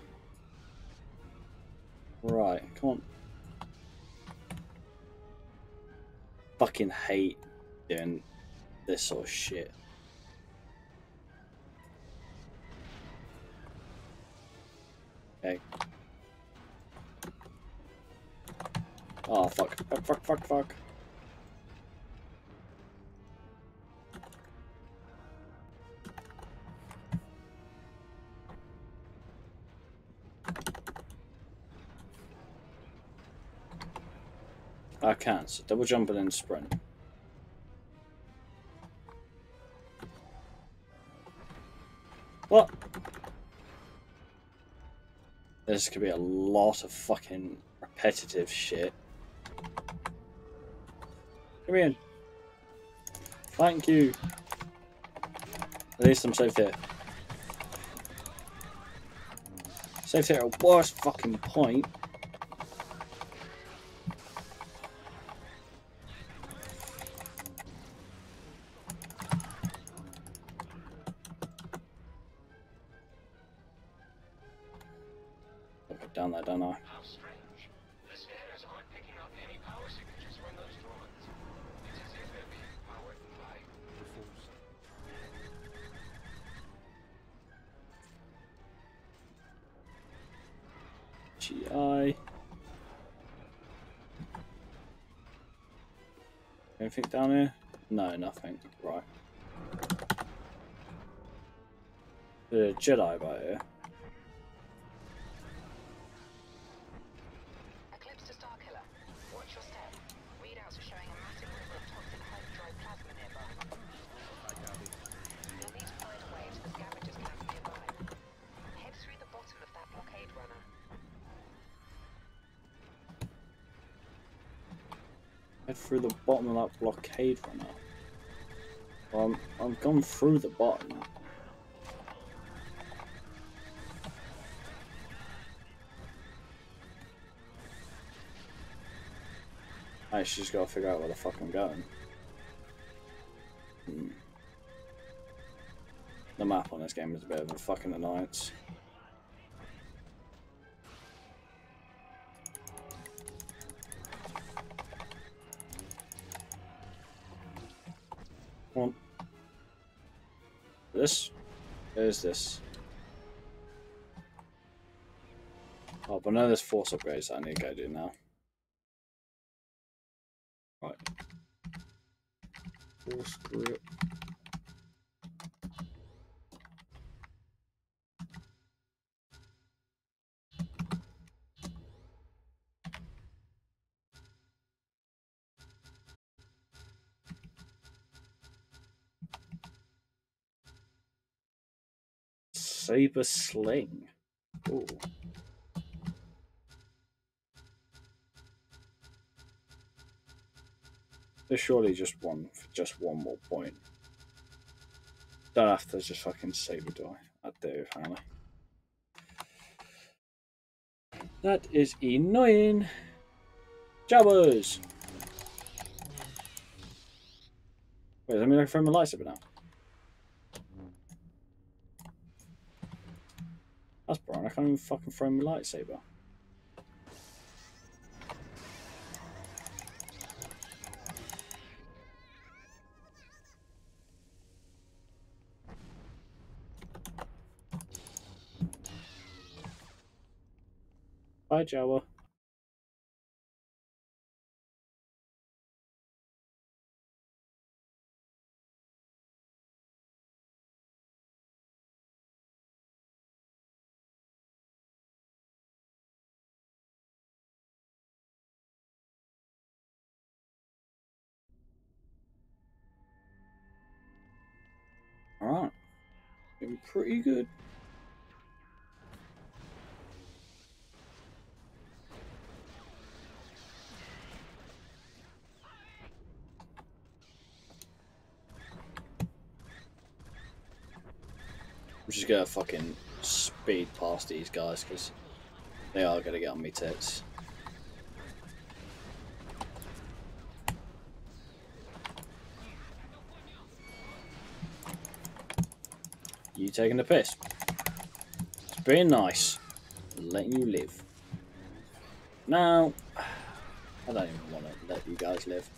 Right, come on. Fucking hate doing this sort of shit. Okay. Oh fuck. Fuck fuck fuck fuck. I can't, so double jump and then sprint. What? This could be a lot of fucking repetitive shit. Come in. Thank you. At least I'm safe here. Safe here at worst fucking point. Down here? No, nothing. Right. The Jedi by here. Bottom of that blockade runner. I'm, I've gone through the bottom. I just gotta figure out where the fuck I'm going. Hmm. The map on this game is a bit of a fucking annoyance. There's this. Oh, but no, there's force upgrades I need to go do now. Saber sling. Ooh. There's surely just one, just one more point. Don't have to just fucking saber I? I do, finally. That is annoying. Jabbers! Wait, let me look for my lightsaber now. That's Brian, I can't even fucking throw my lightsaber. Bye, Jawa. Pretty good. I'm just gonna fucking speed past these guys because they are gonna get on me tits. You taking the piss. It's being nice. Letting you live. Now, <sighs> I don't even want to let you guys live.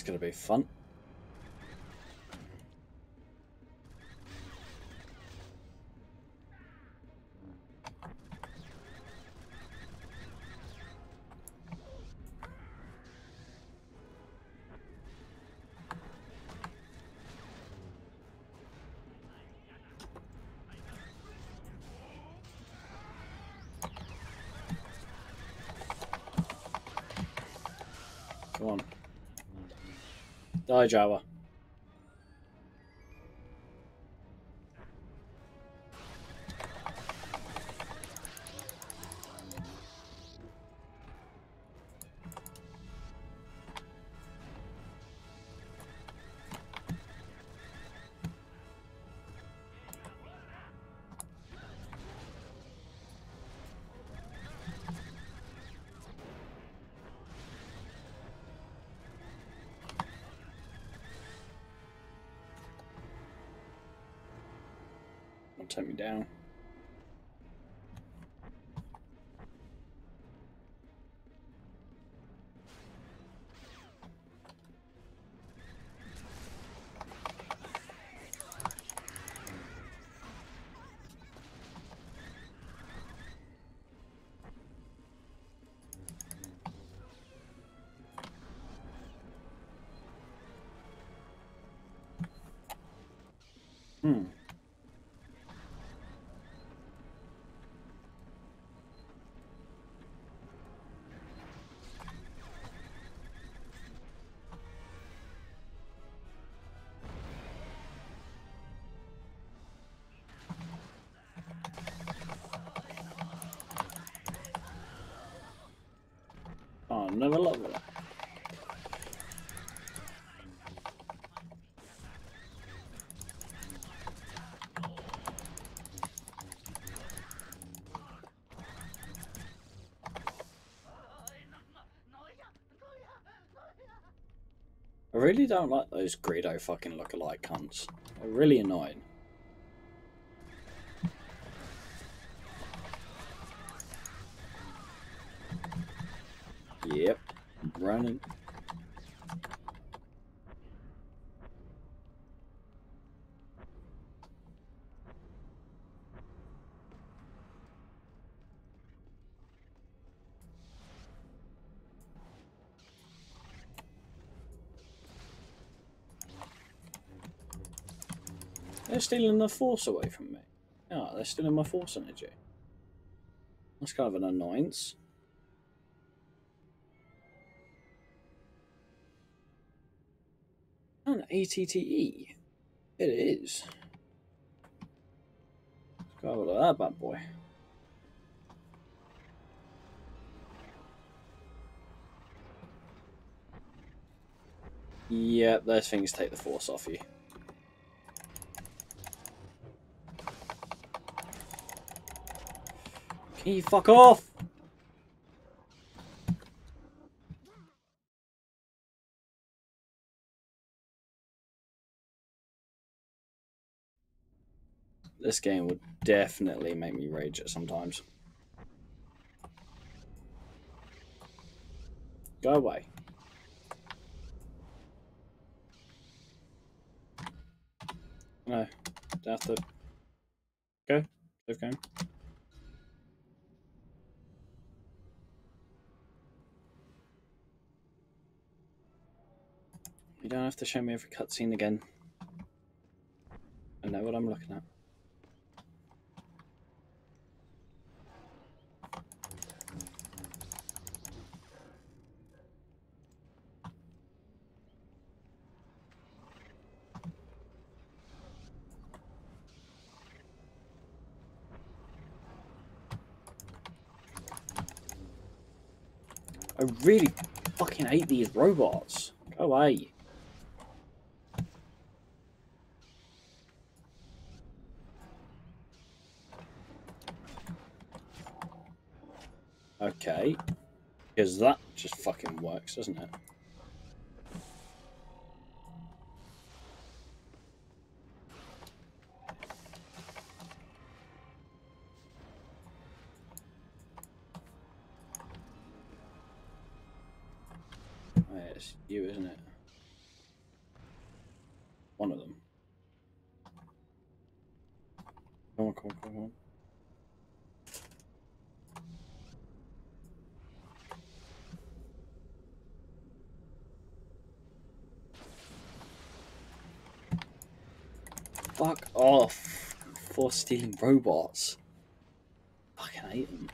That's going to be fun. Die, Hmm. Oh, another level. I really don't like those Greedo fucking look-alike cunts. They're really annoying. Yep, running. They're stealing the force away from me. Yeah, they're stealing my force energy. That's kind of an annoyance. An ATTE. It is. Let's go look at that bad boy. Yep, those things take the force off you. Can you fuck off? This game would definitely make me rage at sometimes. Go away. No, have to go. Save You don't have to show me every cutscene again. I know what I'm looking at. I really fucking hate these robots. Go away. Okay. Because that just fucking works, doesn't it? It's you, isn't it? One of them. Come on, come on, come on. Fuck off for stealing robots. Fucking hate them.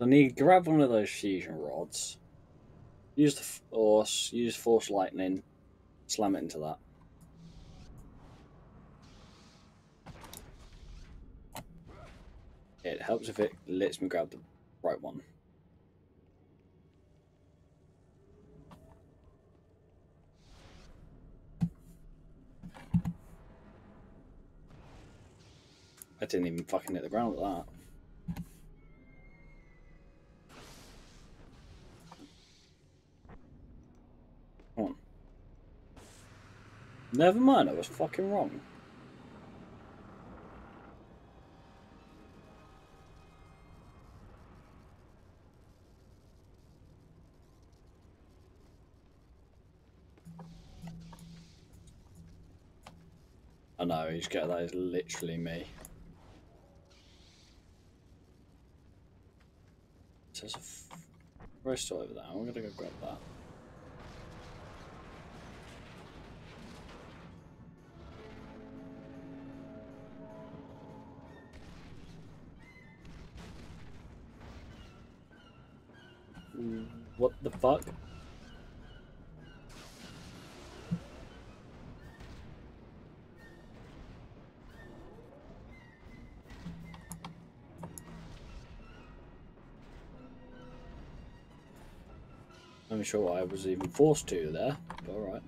I need to grab one of those fusion rods. Use the force, use force lightning, slam it into that. Helps if it lets me grab the right one. I didn't even fucking hit the ground with that. Come on. Never mind, I was fucking wrong. Know, he's got that is literally me. So there's a crystal over there. I'm gonna go grab that. Mm, what the fuck? Sure why I was even forced to there, alright.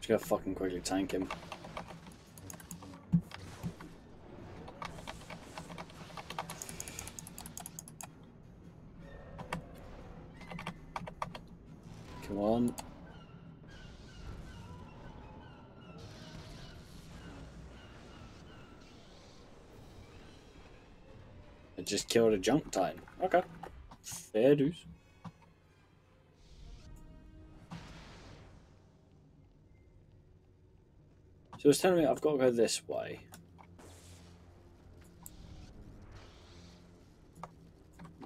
Just gotta fucking quickly tank him. Killed a junk titan. Okay. Fair dues. So it's telling me I've got to go this way.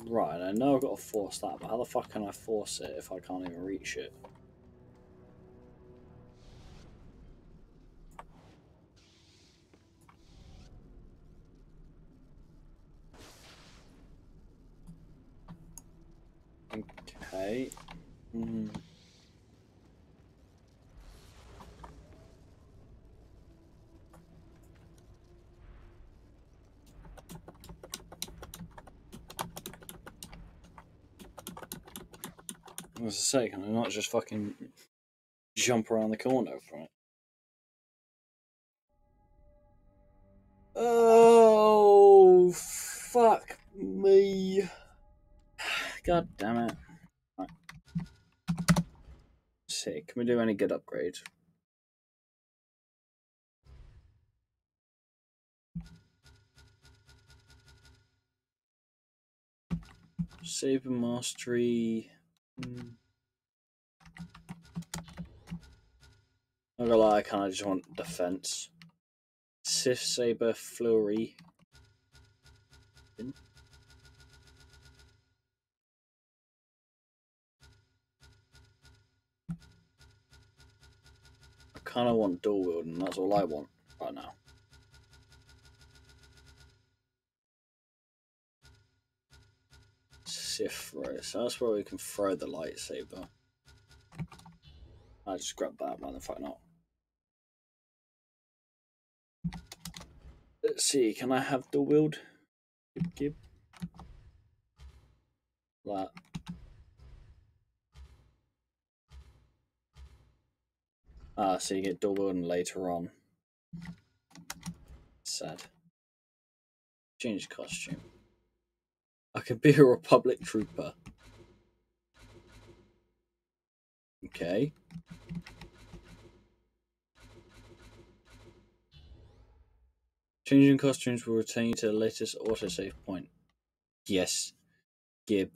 Right, I know I've got to force that, but how the fuck can I force it if I can't even reach it? Okay. Was to say, can I not just fucking jump around the corner from it? Oh, fuck me. <sighs> God damn it. Right. Let's can we do any good upgrades? Saber mastery. Hmm. Not gonna lie, I kind of just want defense. Sith Saber Flurry. Kind of want dual wielding. That's all I want right now. Sith throw. So that's where we can throw the lightsaber. I just grab that. Why the fuck not? Let's see. Can I have dual wield? Gib, gib. That. Ah, so you get wielding later on. Sad. Change costume. I could be a <laughs> Republic trooper. Okay. Changing costumes will return you to the latest autosave point. Yes. Gib.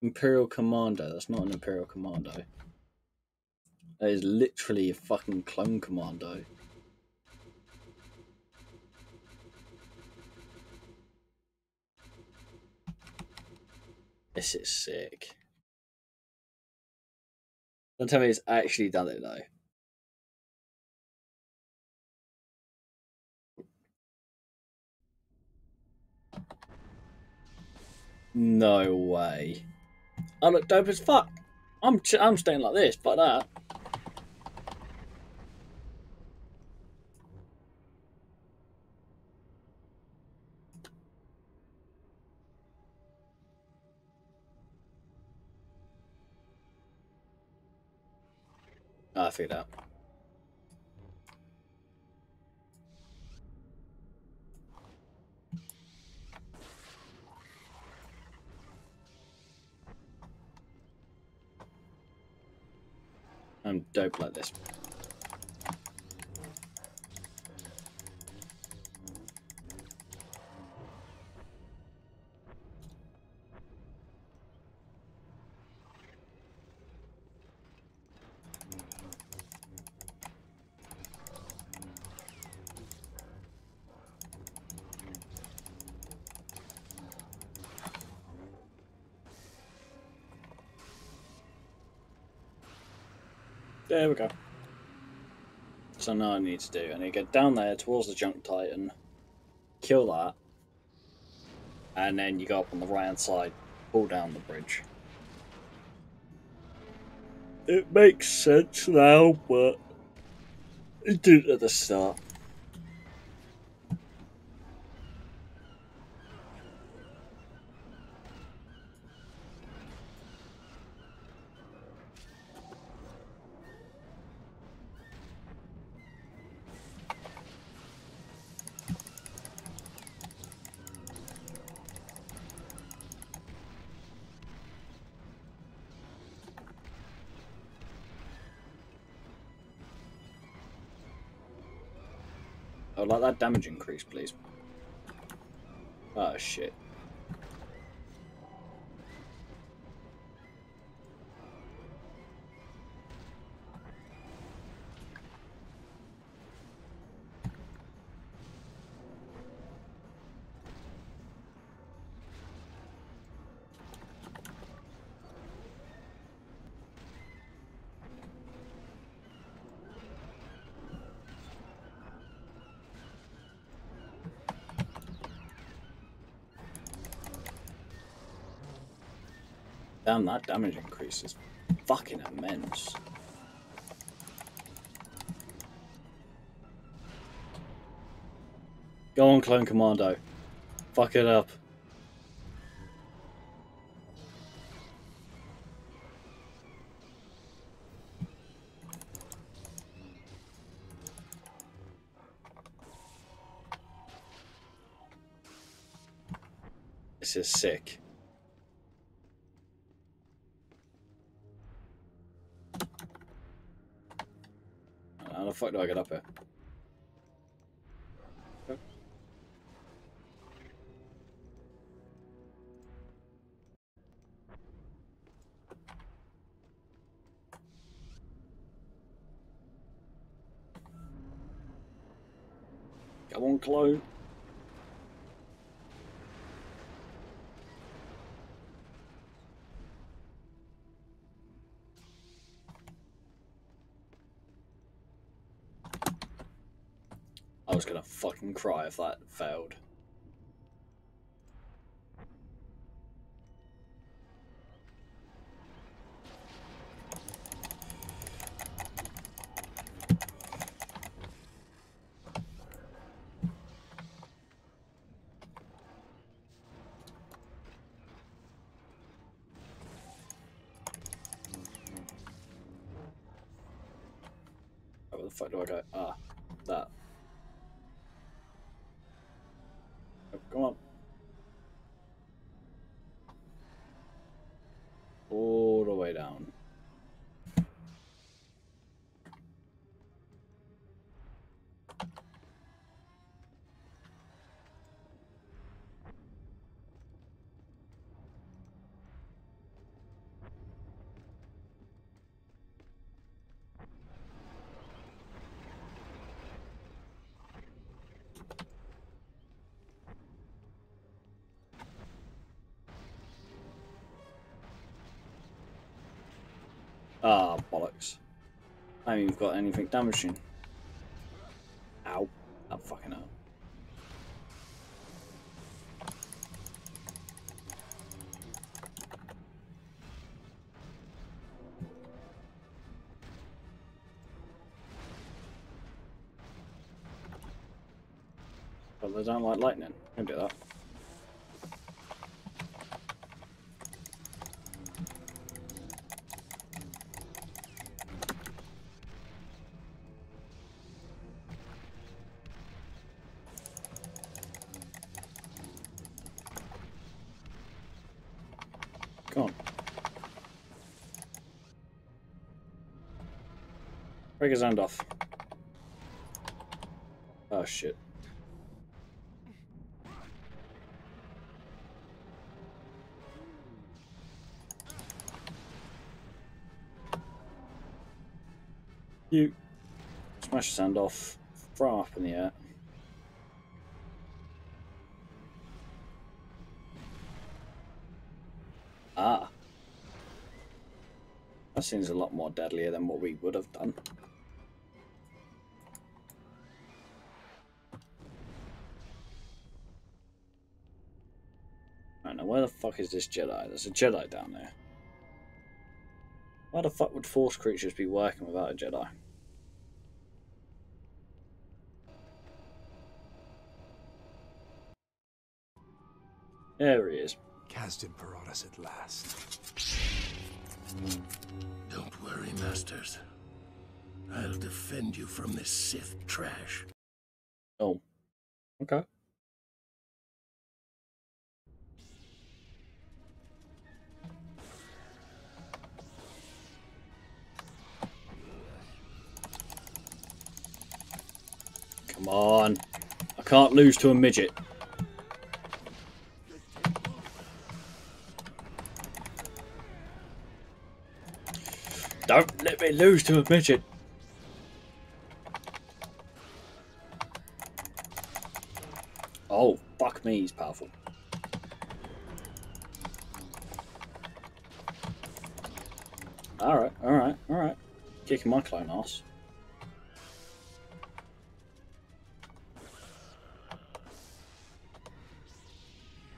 Imperial Commando. That's not an Imperial Commando. That is literally a fucking clone commando. This is sick. Don't tell me it's actually done it though. No way. I look dope as fuck. I'm I'm staying like this, but that. I figured out. I'm dope like this. There we go. So now I need to do, I need to get down there towards the junk titan, kill that, and then you go up on the right hand side, pull down the bridge. It makes sense now, but it didn't at the start. That damage increase, please. Oh shit. Damn, that damage increase is fucking immense. Go on, Clone Commando. Fuck it up. Fuck do I get up here? Come on, clone. I was gonna fucking cry if that failed. Where the fuck do I go? Ah, that. Come on. Ah, bollocks. I haven't even got anything damaging. Ow. Oh, fucking hell. But they don't like lightning. Don't do that. His hand off. Oh shit. You smash his hand off, throw up in the air. Ah. That seems a lot more deadlier than what we would have done. Fuck is this Jedi? There's a Jedi down there. Why the fuck would Force creatures be working without a Jedi? There he is. Kazdan Paratus at last. Don't worry, Masters. I'll defend you from this Sith trash. Oh. Can't lose to a midget. Don't let me lose to a midget. Oh, fuck me, he's powerful. Alright, alright, alright. Kicking my clone ass.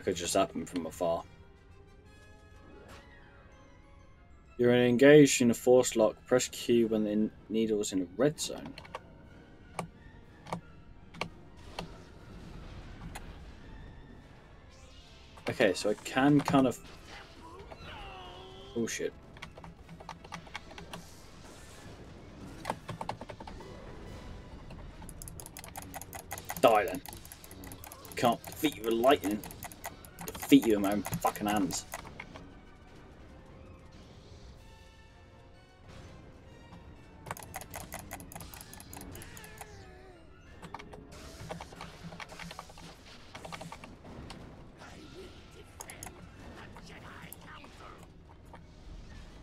Could just happen from afar. You're engaged in a force lock. Press Q when the needle is in a red zone. Okay, so I can kind of. Oh shit. Die then. Can't defeat you with lightning. Defeat you in my own fucking hands.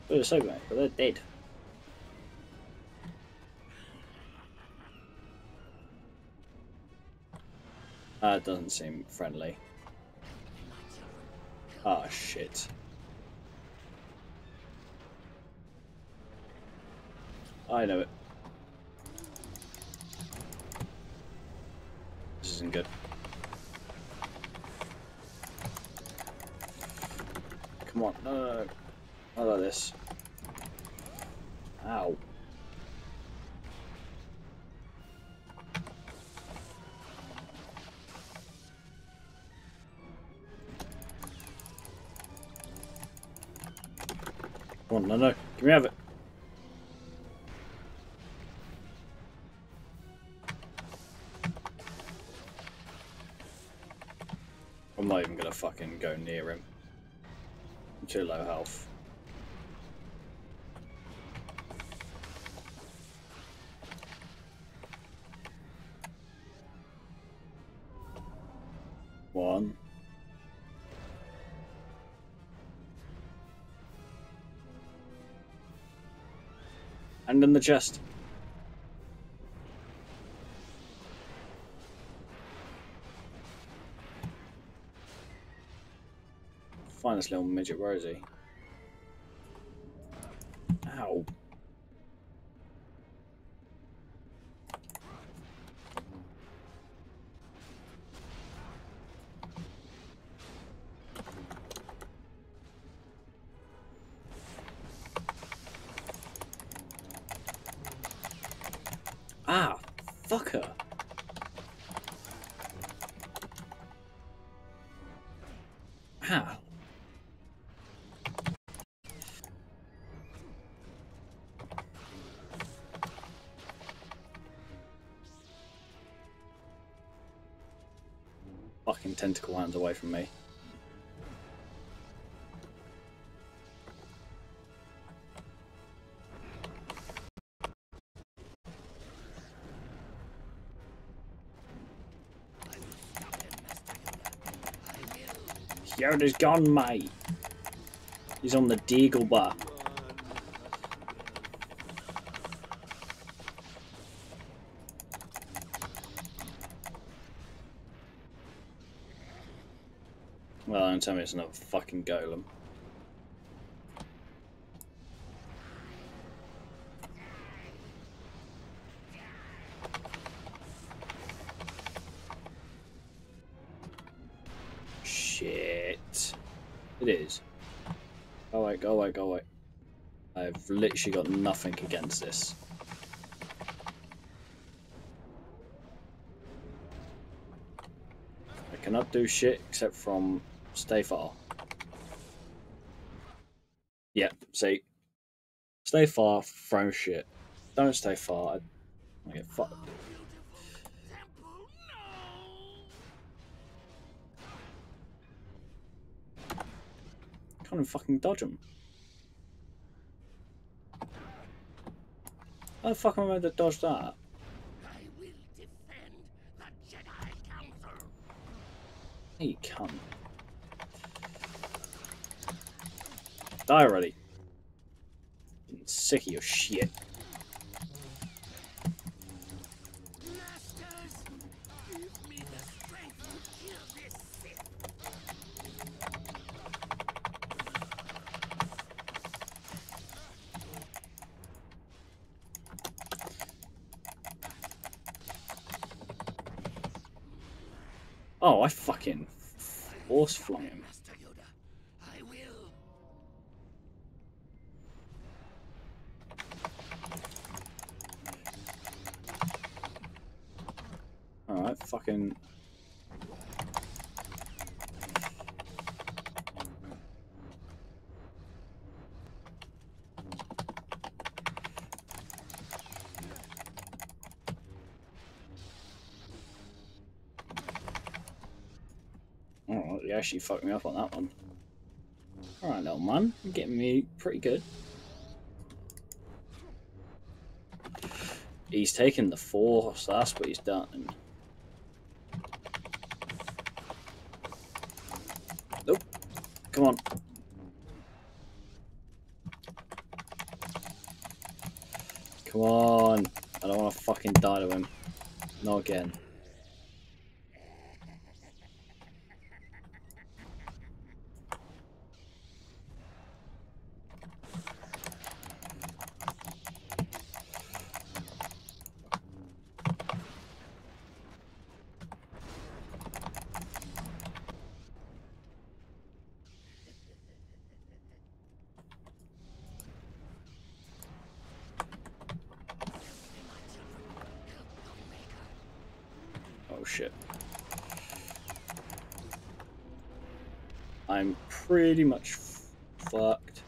They're so great, but they're dead. That doesn't seem friendly. Ah, shit. I know it. This isn't good. Come on, no, no, no. Like this. No, no. Can we have it? I'm not even gonna fucking go near him. I'm too low health. In the chest. Find this little midget, where is he? Tentacle hands away from me. Yoda's gone, mate. He's on the Dagobah. Well, don't tell me it's another fucking golem. Shit. It is. Go away, go away, go away. I've literally got nothing against this. I cannot do shit except from stay far. Yep, see. Stay far, throw shit. Don't stay far. I, get fucked. Can't even fucking dodge him. How the fuck am I meant to dodge that? You cunt. Die already. I'm sick of your shit. Actually fucked me up on that one. Alright, little man, you're getting me pretty good. He's taken the four, so that's what he's done. Nope. Come on. Come on. I don't want to fucking die to him. Not again. shit. I'm pretty much fucked.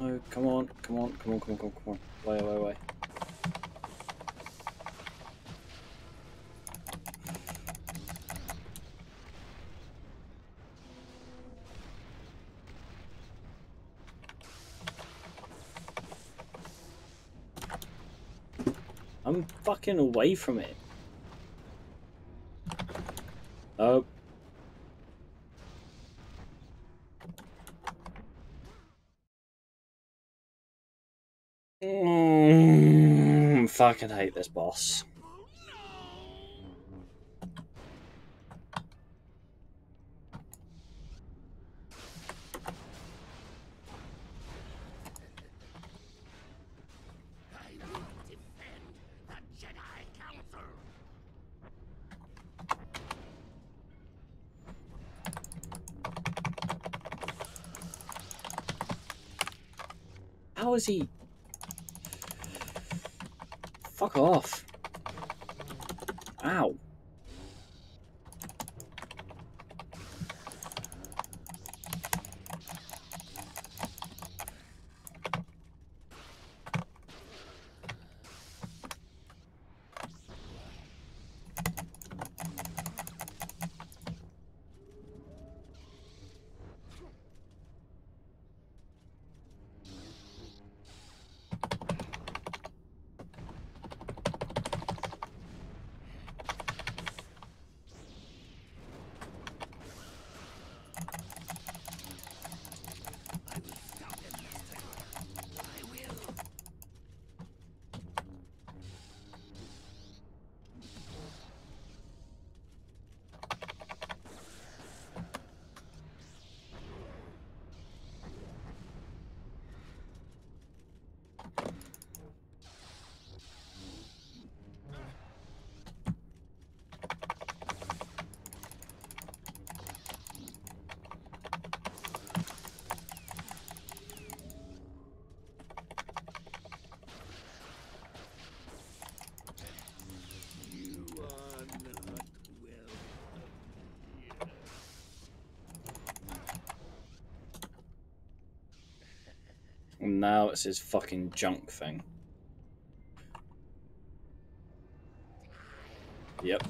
Oh, come on, come on, come on, come on, come on, come on. Way, way, way. I'm fucking away from it. Oh. Mm, fucking hate this boss. How is he? Fuck off. Ow. And now it's his fucking junk thing. Yep.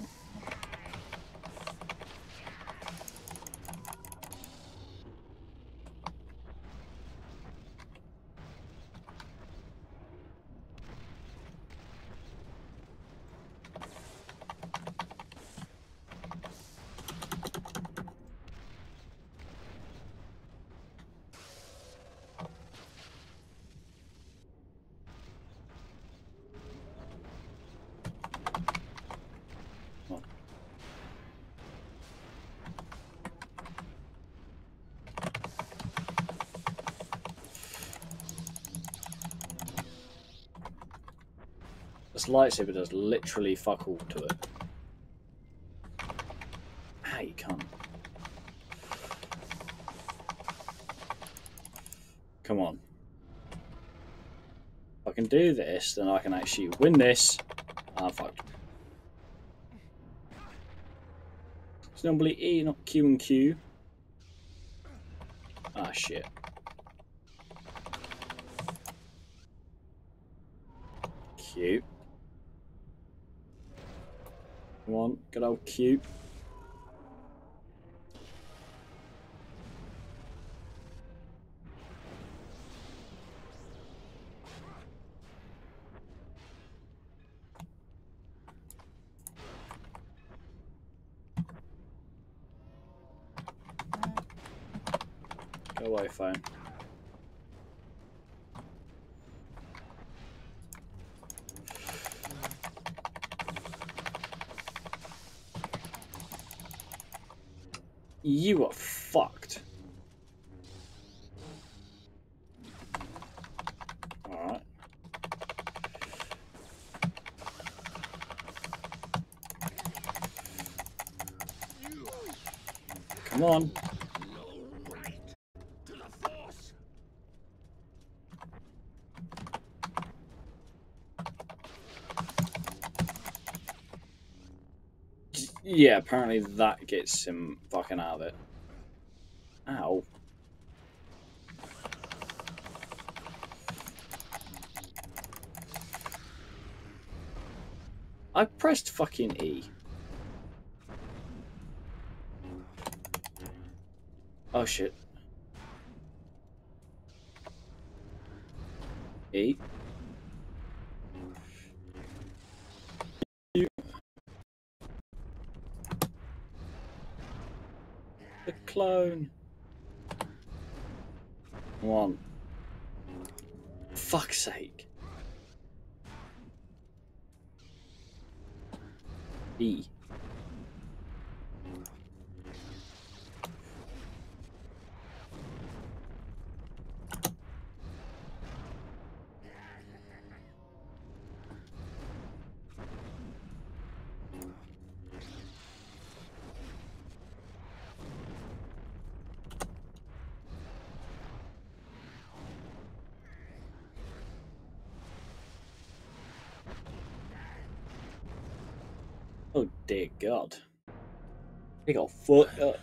This lightsaber does literally fuck all to it. Ah, you can't. Come on. If I can do this, then I can actually win this. Ah, fuck. It's normally E, not Q and Q. Ah, shit. Cute. Come on, good old cute. Go away, phone. You are fucked. Alright. Come on. Yeah, apparently that gets him fucking out of it. Ow. I pressed fucking E. Oh shit. E. The clone. One. Fuck's sake. E. Oh dear God. He uh, got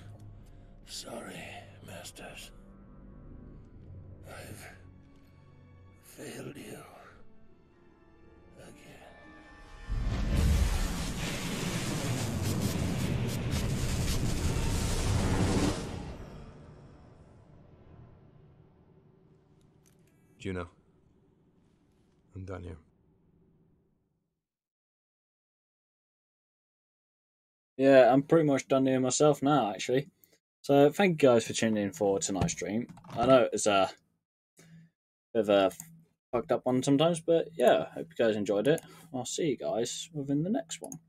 I'm pretty much done here myself now, actually. So thank you guys for tuning in for tonight's stream. I know it's a bit of a fucked up one sometimes, but yeah, hope you guys enjoyed it. I'll see you guys within the next one.